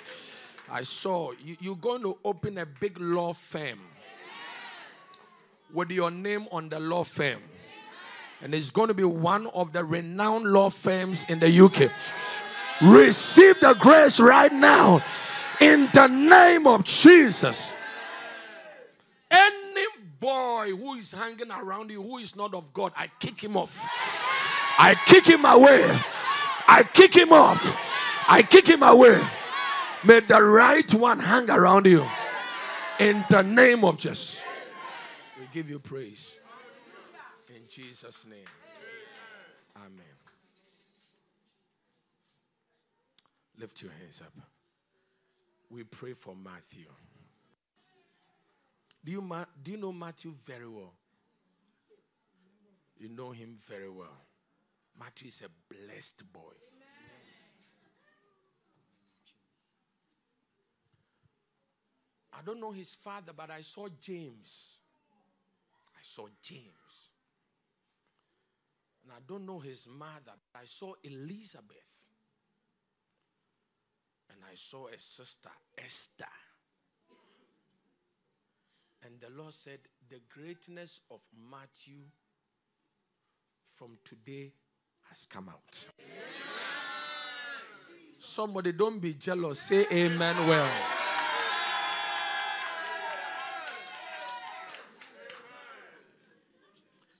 I saw you, you're going to open a big law firm with your name on the law firm. And it's going to be one of the renowned law firms in the UK. Receive the grace right now in the name of Jesus. Any boy who is hanging around you who is not of God, I kick him off. I kick him away. I kick him off. I kick him away. May the right one hang around you in the name of Jesus We give you praise. In Jesus' name. Amen. Lift your hands up. We pray for Matthew. Do you, do you know Matthew very well? You know him very well. Matthew is a blessed boy. I don't know his father, but I saw James I saw James. And I don't know his mother, but I saw Elizabeth. I saw a sister, Esther. And the Lord said, The greatness of Matthew from today has come out. Amen. Somebody don't be jealous. Say amen well.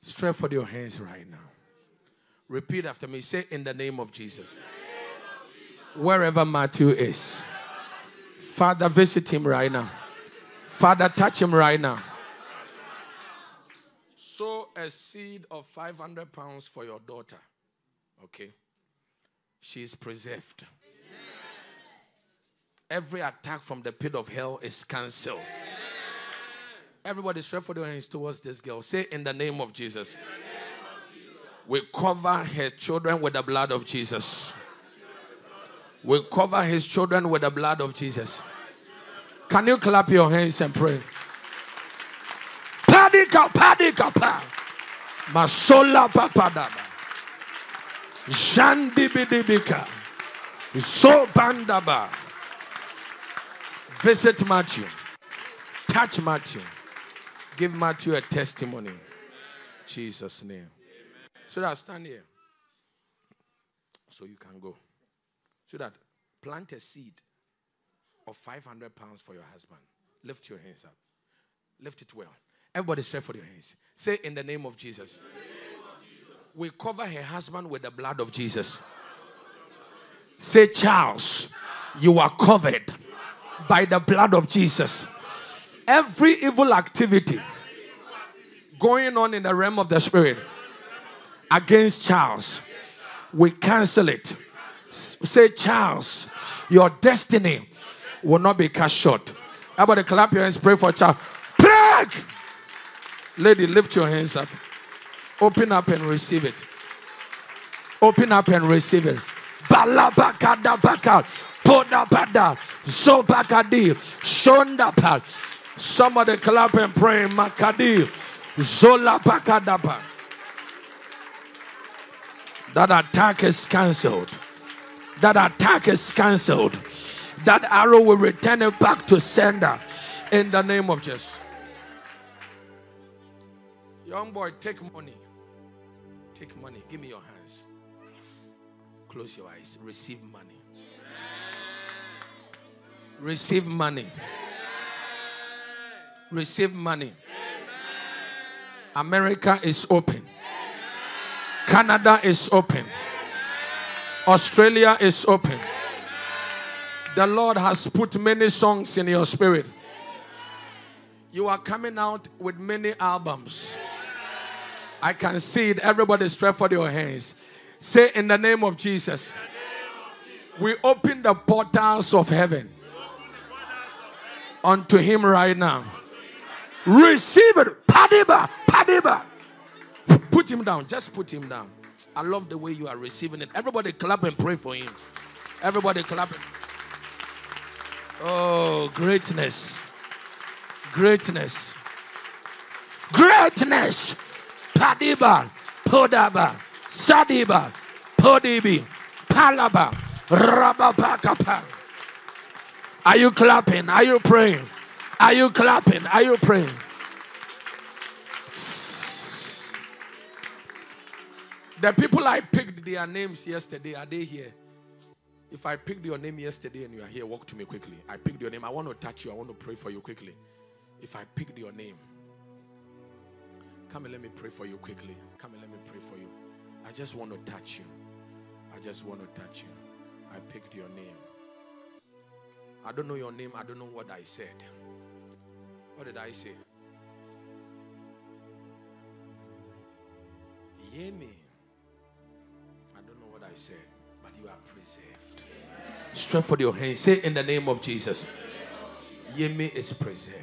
Stretch for your hands right now. Repeat after me. Say, In the name of Jesus. Amen. Wherever Matthew is, Father, visit him right now. Father, touch him right now. Sow a seed of 500 pounds for your daughter. Okay? She is preserved. Every attack from the pit of hell is cancelled. Everybody stretch for their hands towards this girl. Say, In the name of Jesus. We cover her children with the blood of Jesus. We cover his children with the blood of Jesus. Can you clap your hands and pray? Padika, padika, pa. Masola papadaba. Jandibidibika. So bandaba. Visit Matthew. Touch Matthew. Give Matthew a testimony. Jesus' name. Should I stand here. So you can go. So that plant a seed of 500 pounds for your husband. Lift your hands up. Lift it well. Everybody stretch for your hands. Say in the name of Jesus. Name of Jesus. We cover her husband with the blood of Jesus. Say, Charles, you are covered by the blood of Jesus. Every evil activity going on in the realm of the spirit against Charles, we cancel it. Say, Charles, your destiny will not be cut short. Everybody clap your hands, pray for Charles. Pray! Lady, lift your hands up. Open up and receive it. Open up and receive it. Balabakada baka. Podabada. Zobakadi. Shondapa. Somebody clap and pray. Makadi. Zola bakadaba. That attack is cancelled. That attack is cancelled. That arrow will return it back to sender in the name of Jesus. Young boy, take money. Take money. Give me your hands. Close your eyes. Receive money. Receive money. Receive money. America is open. Canada is open. Australia is open. The Lord has put many songs in your spirit. You are coming out with many albums. I can see it. Everybody stretch for your hands. Say in the name of Jesus. We open the portals of heaven unto him right now. Receive it. Padiba. Padiba. Put him down. Just put him down. I love the way you are receiving it. Everybody clap and pray for him. Everybody clap. Oh, greatness. Greatness. Greatness. Padiba. Podaba. Sadiba. Podibi. Palaba. Rababakapa. Are you clapping? Are you praying? Are you clapping? Are you praying? The people I picked their names yesterday, are they here? If I picked your name yesterday and you are here, walk to me quickly. I picked your name. I want to touch you. I want to pray for you quickly. If I picked your name, come and let me pray for you quickly. Come and let me pray for you. I just want to touch you. I just want to touch you. I picked your name. I don't know your name. I don't know what I said. What did I say? Yemi. But you are preserved. Stretch for your hands. Say in the name of Jesus. Yemi is preserved.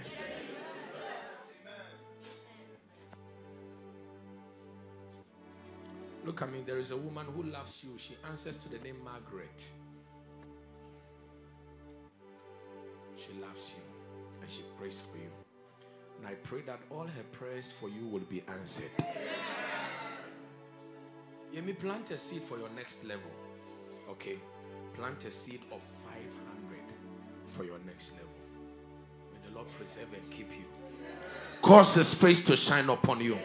Look at me. There is a woman who loves you. She answers to the name Margaret. She loves you and she prays for you. And I pray that all her prayers for you will be answered. Me plant a seed for your next level. Okay? Plant a seed of 500 for your next level. May the Lord preserve and keep you. Cause his face to shine upon you.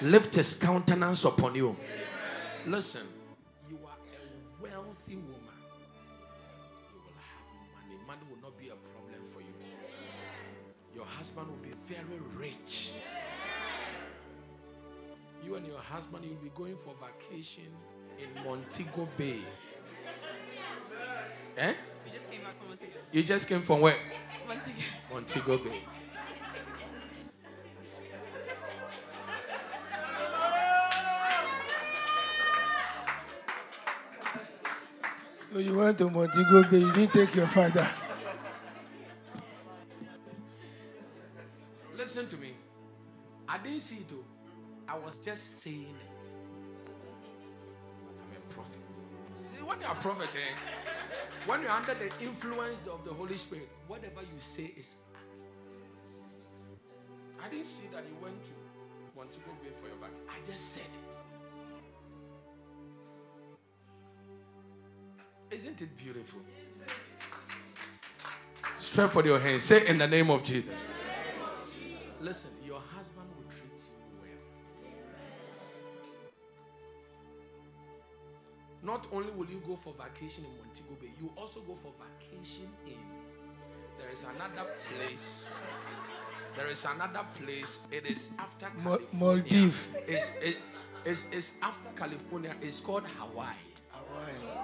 Lift his countenance upon you. Listen, you are a wealthy woman. You will have money. Money will not be a problem for you. Your husband will be very rich. You you and your husband, you'll be going for vacation in Montego Bay. Eh? We just came back from Montego. You just came from where? Montego. Montego Bay. So you went to Montego Bay, you didn't take your father. Listen to me. I didn't see it. Too. I was just saying it. I'm a prophet. See, when you're a prophet, eh, when you're under the influence of the Holy Spirit, whatever you say is accurate. I didn't see that you went to Montego Bay for your back. I just said it. Isn't it beautiful? Stretch for your hands. Say in the name of Jesus. Listen, your husband Not only will you go for vacation in Montego Bay, you also go for vacation in. There is another place. There is another place. It is after California. Maldives. It's, it, it's, it's after California. It's called Hawaii. Hawaii.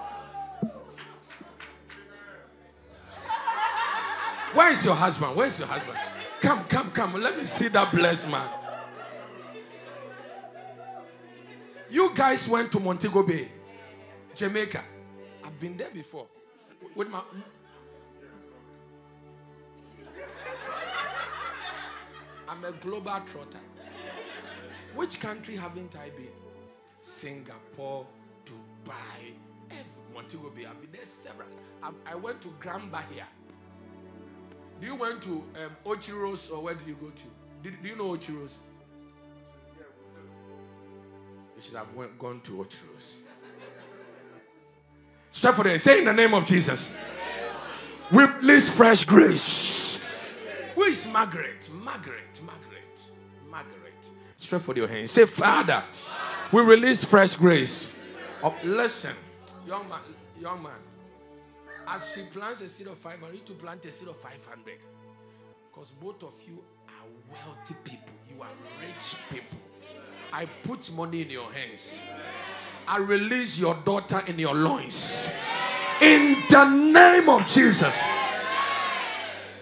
Where is your husband? Where is your husband? Come, come, come. Let me see that blessed man. You guys went to Montego Bay, Jamaica. I've been there before. With my I'm a global trotter. Which country haven't I been? Singapore, Dubai, Montego Bay. I've been there several. I, I went to Grand Bahia. Do you went to um, Ocho Rios or where did you go to? Did, do you know Ocho Rios? You should have went, gone to Ocho Rios. Start for them. Say in the name of Jesus. We release fresh grace. Who is Margaret? Margaret, Margaret, Margaret. Stretch for your hands. Say, Father, we release fresh grace. Oh, listen, young man, young man. As she plants a seed of 500, you need to plant a seed of 500. Because both of you are wealthy people. You are rich people. I put money in your hands. I release your daughter in your loins. In the name of Jesus.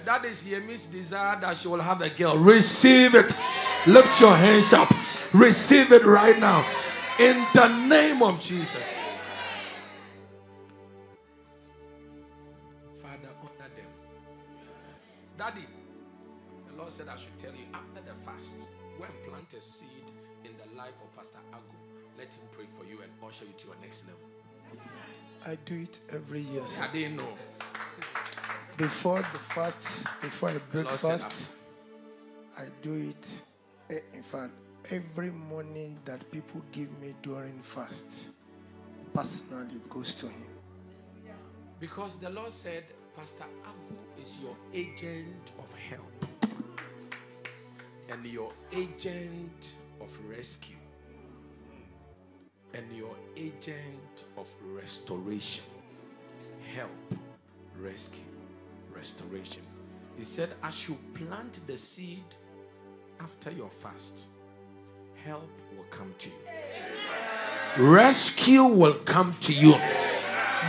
That is Yemi's desire that she will have a girl. Receive it. Lift your hands up. Receive it right now. In the name of Jesus. Usher you to your next level. I do it every year. Sir. I didn't know. Before the fast, before I break Lord said fast, I do it. eh, In fact, every money that people give me during fast, personally goes to him. Because the Lord said, Pastor Agu is your agent of help and your agent of rescue and your agent of restoration. Help, rescue, restoration. He said, As you plant the seed after your fast, help will come to you, rescue will come to you.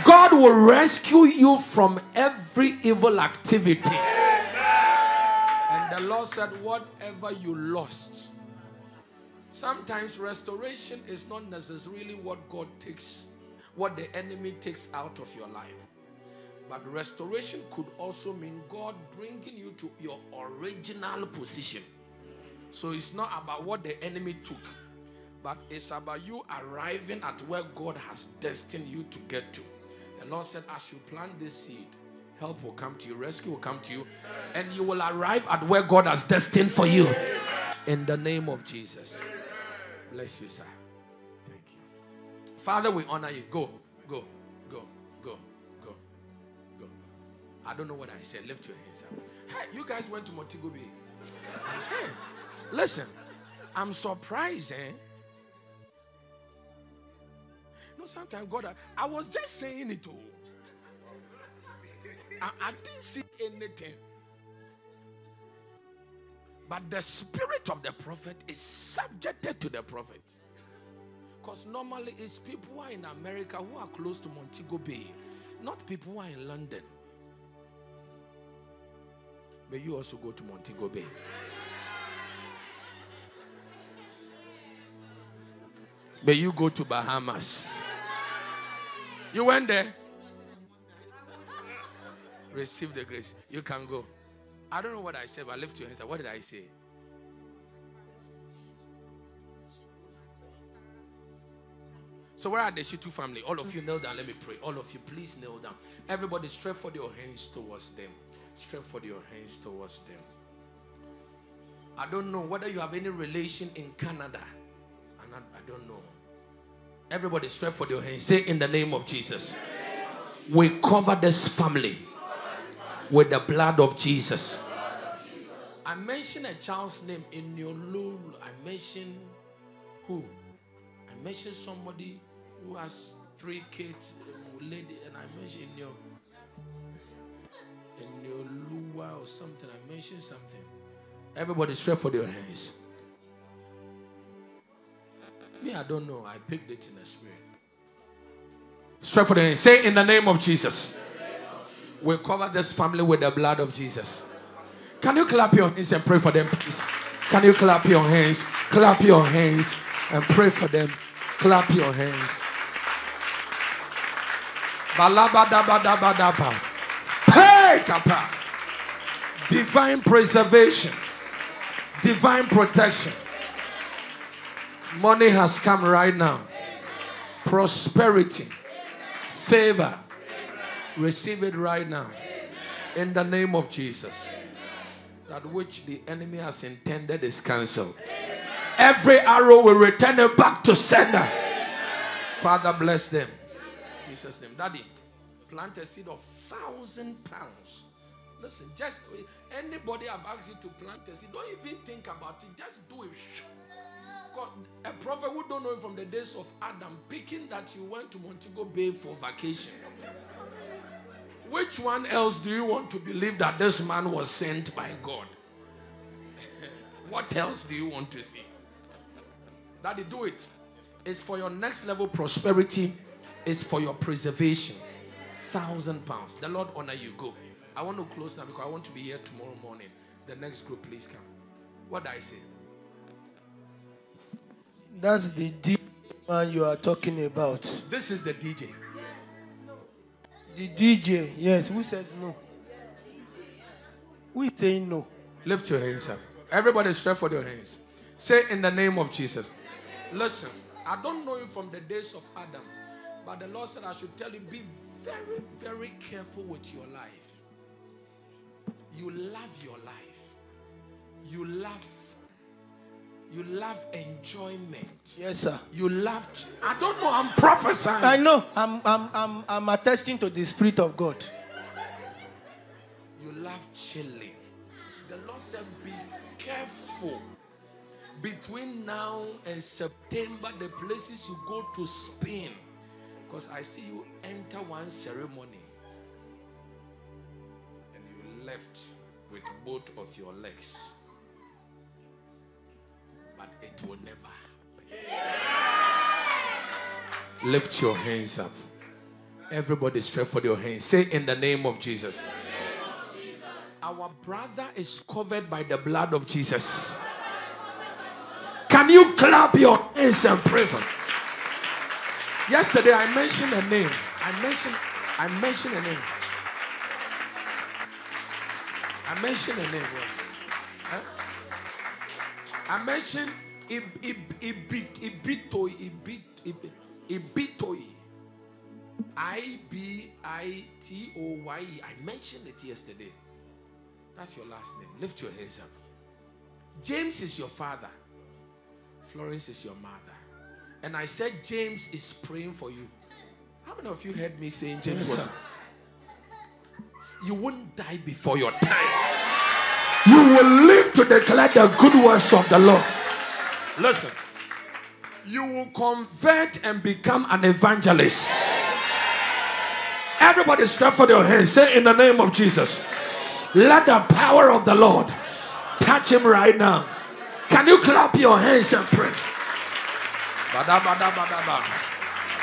God will rescue you from every evil activity. And the Lord said, Whatever you lost, sometimes restoration is not necessarily what God takes, what the enemy takes out of your life. But restoration could also mean God bringing you to your original position. So it's not about what the enemy took, but it's about you arriving at where God has destined you to get to. The Lord said, As you plant this seed, help will come to you, rescue will come to you, and you will arrive at where God has destined for you. In the name of Jesus. Bless you, sir. Thank you. Father, we honor you. Go, go, go, go, go, go. I don't know what I said. Lift your hands up. Hey, you guys went to Montego Bay. Hey, listen, I'm surprised, eh? No, sometimes God, I, I was just saying it all. I, I didn't see anything. But the spirit of the prophet is subjected to the prophet. Because normally it's people who are in America who are close to Montego Bay, not people who are in London. May you also go to Montego Bay. May you go to Bahamas. You went there? Receive the grace. You can go. I don't know what I said, but I lift your hands. What did I say? So where are the Shitu family? All of you kneel down. Let me pray. All of you, please kneel down. Everybody, stretch for your hands towards them. Stretch for your hands towards them. I don't know whether you have any relation in Canada. And I, I don't know. Everybody, stretch for your hands. Say in the name of Jesus. We cover this family with the blood of Jesus. I mentioned a child's name in your Lul. I mentioned who? I mentioned somebody who has three kids, a lady, and I mentioned in your in your Lua or something. I mentioned something. Everybody stretch for your hands. Me, I don't know. I picked it in the spirit. Stretch for the hands. Say in the name of Jesus. We cover this family with the blood of Jesus. Can you clap your hands and pray for them, please? Can you clap your hands? Clap your hands and pray for them. Clap your hands. Divine preservation, divine protection. Money has come right now. Prosperity, favor. Receive it right now. In the name of Jesus. That which the enemy has intended is cancelled. Every arrow will return it back to sender. Father, bless them. Jesus' name. Daddy, plant a seed of thousand pounds. Listen, just anybody I've asked you to plant a seed, don't even think about it. Just do it. God, a prophet who don't know it from the days of Adam, picking that you went to Montego Bay for vacation. Which one else do you want to believe that this man was sent by God? what else do you want to see? Daddy, do it. It's for your next level prosperity, it's for your preservation. Thousand pounds. The Lord honor you. Go. I want to close now because I want to be here tomorrow morning. The next group, please come. What did I say? That's the deep man you are talking about. This is the DJ. The DJ, yes. Who says no? Is saying no? Lift your hands up. Everybody stretch for your hands. Say in the name of Jesus. Listen, I don't know you from the days of Adam, but the Lord said I should tell you be very, very careful with your life. You love your life. You love you love enjoyment. Yes, sir. You love I don't know, I'm prophesying. I know. I'm, I'm, I'm, I'm attesting to the Spirit of God. You love chilling. The Lord said, Be careful. Between now and September, the places you go to Spain. Because I see you enter one ceremony and you left with both of your legs. But it will never happen. Lift your hands up. Everybody stretch for your hands. Say in the name of Jesus. Our brother is covered by the blood of Jesus. Can you clap your hands and pray for him? Yesterday I mentioned a name. I mentioned I mentioned a name. I mentioned a name. I mentioned Ib- Ib- Ibit- Ibitoi. Ibit- Ibit- Ibitoi. I B I T O Y E. I mentioned it yesterday. That's your last name. Lift your hands up. James is your father. Florence is your mother. And I said James is praying for you. How many of you heard me saying James Yes, was? sir. You won't die before your time. You will live to declare the good works of the Lord. Listen, you will convert and become an evangelist. Everybody, stretch for your hands. Say in the name of Jesus. Let the power of the Lord touch him right now. Can you clap your hands and pray?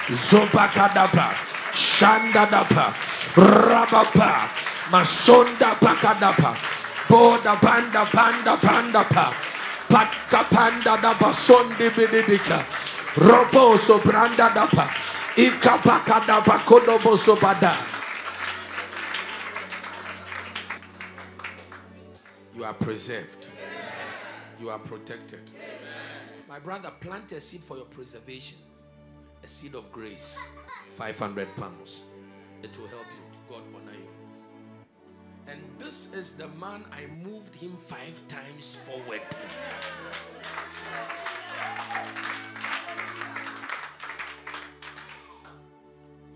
Zobakadapa. Shandadapa. Rabapa. Masonda pakadapa. Boda pa. Patka panda da basondi bidibika. Robo sobranda dapa. Ika pakadapa kodobo sobada. You are preserved. You are protected. My brother, plant a seed for your preservation. A seed of grace. 500 pounds. It will help you. And this is the man I moved him five times forward.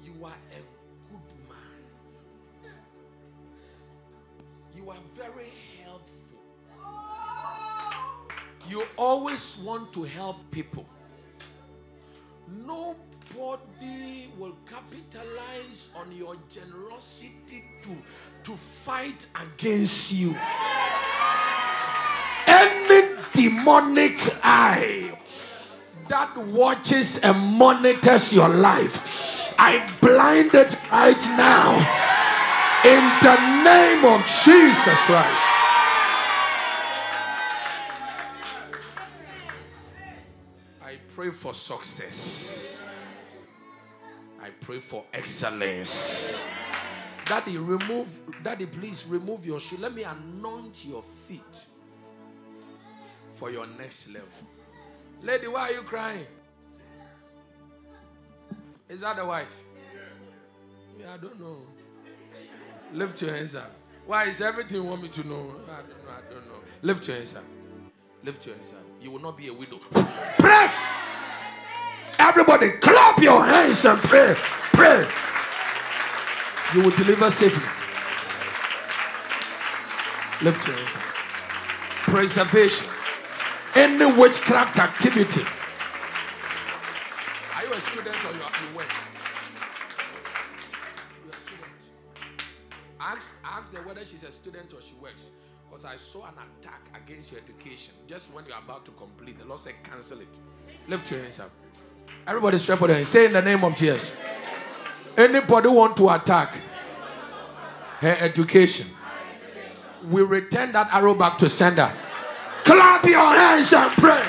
You are a good man. You are very helpful. You always want to help people. Nobody will capitalize on your generosity to, to fight against you. Any demonic eye that watches and monitors your life, I blind it right now in the name of Jesus Christ. I pray for success. I pray for excellence. Daddy, remove, Daddy, please remove your shoe. Let me anoint your feet for your next level. Lady, why are you crying? Is that the wife? Yeah, I don't know. Lift your hands up. Why is everything you want me to know? I don't know. I don't know. Lift your hands up. Lift your hands up. You will not be a widow. Pray. Everybody, clap your hands and pray. Pray. You will deliver safely. Lift your hands up. Preservation. Any witchcraft activity. Are you a student or you are you work? You're a student. Ask, ask her whether she's a student or she works. Because I saw an attack against your education just when you're about to complete. The Lord said, cancel it. Lift your hands up. Everybody straight for them. Say in the name of Jesus. Anybody want to attack her education? We return that arrow back to sender. Clap your hands and pray.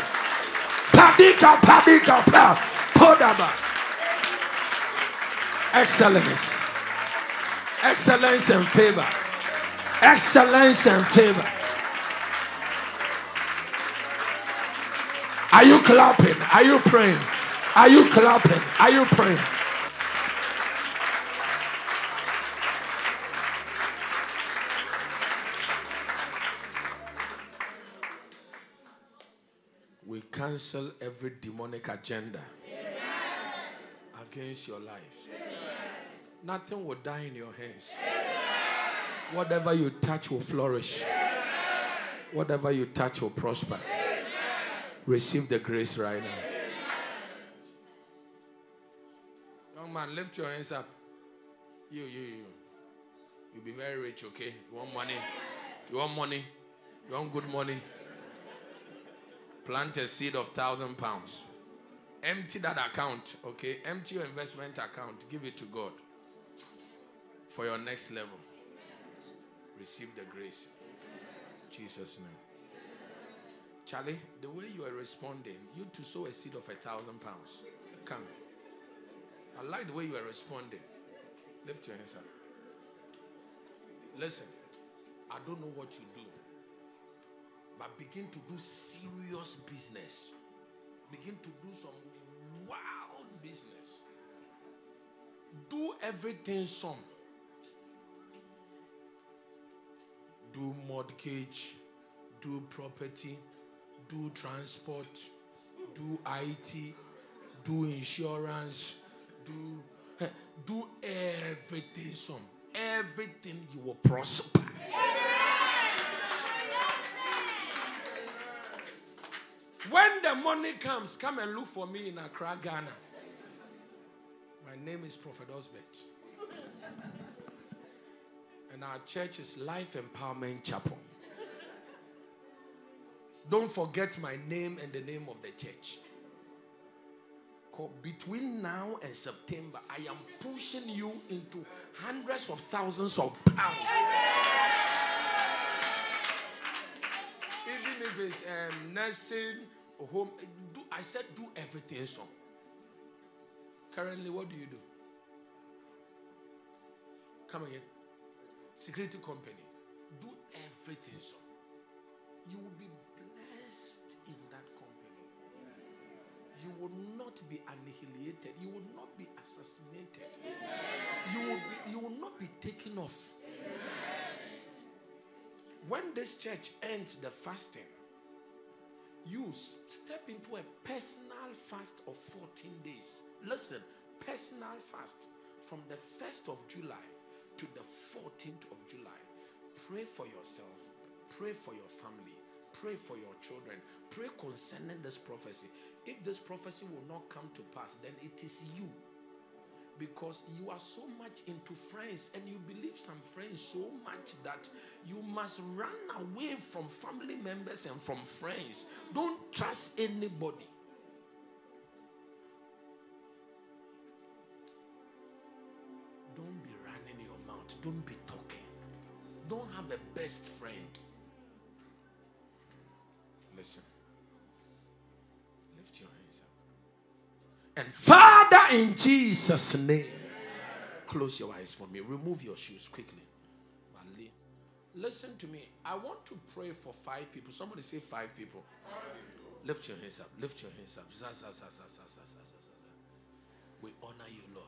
Padika, padika, pa. Podaba. Excellence. Excellence and favor. Excellence and favor. Are you clapping? Are you praying? Are you clapping? Are you praying? We cancel every demonic agenda against your life. Nothing will die in your hands. Whatever you touch will flourish. Whatever you touch will prosper. Receive the grace right now. Young man, lift your hands up. You, you, you. You'll be very rich, okay? You want money? You want money? You want good money? Plant a seed of thousand pounds. Empty that account, okay? Empty your investment account. Give it to God for your next level. Receive the grace. Jesus' name. Charlie, the way you are responding, you to sow a seed of a thousand pounds. Come. I like the way you are responding. Lift your hands up. Listen, I don't know what you do, but begin to do serious business. Begin to do some wild business. Do everything some. Do mortgage, do property, do transport, do IT, do insurance, do eh, do everything some. Everything you will prosper. When the money comes, come and look for me in Accra, Ghana. My name is Prophet Osbert. And our church is Life Empowerment Chapel. Don't forget my name and the name of the church. Between now and September, I am pushing you into hundreds of thousands of pounds. Even if it's um, nursing, home, do, I said do everything so. Currently, what do you do? Come again. Security company. Do everything so. You will be You will not be annihilated. You will not be assassinated. You will, be, you will not be taken off. When this church ends the fasting, you step into a personal fast of 14 days. Listen, personal fast from the 1st of July to the 14th of July. Pray for yourself, pray for your family, pray for your children, pray concerning this prophecy. If this prophecy will not come to pass, then it is you. Because you are so much into friends and you believe some friends so much that you must run away from family members and from friends. Don't trust anybody. Don't be running your mouth. Don't be talking. Don't have a best friend. Listen. And Father, in Jesus' name, close your eyes for me. Remove your shoes quickly. Mali. Listen to me. I want to pray for five people. Somebody say five people. Lift your hands up. Lift your hands up. We honor you, Lord.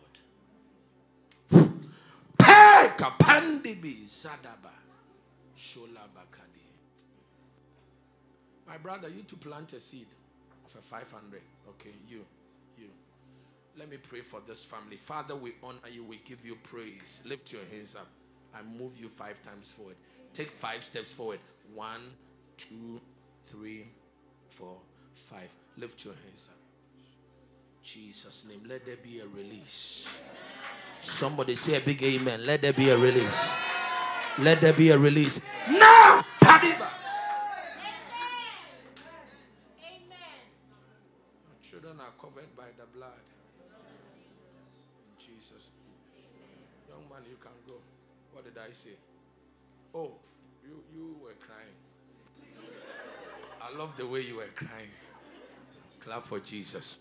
My brother, you to plant a seed of a 500. Okay, you. Let me pray for this family. Father, we honor you. We give you praise. Lift your hands up. I move you five times forward. Take five steps forward. One, two, three, four, five. Lift your hands up. Jesus' name. Let there be a release. Somebody say a big amen. Let there be a release. Let there be a release. Now, Padiba. Our children are covered by the blood. Jesus. Young man, you can go. What did I say? Oh, you you were crying. I love the way you were crying. Clap for Jesus.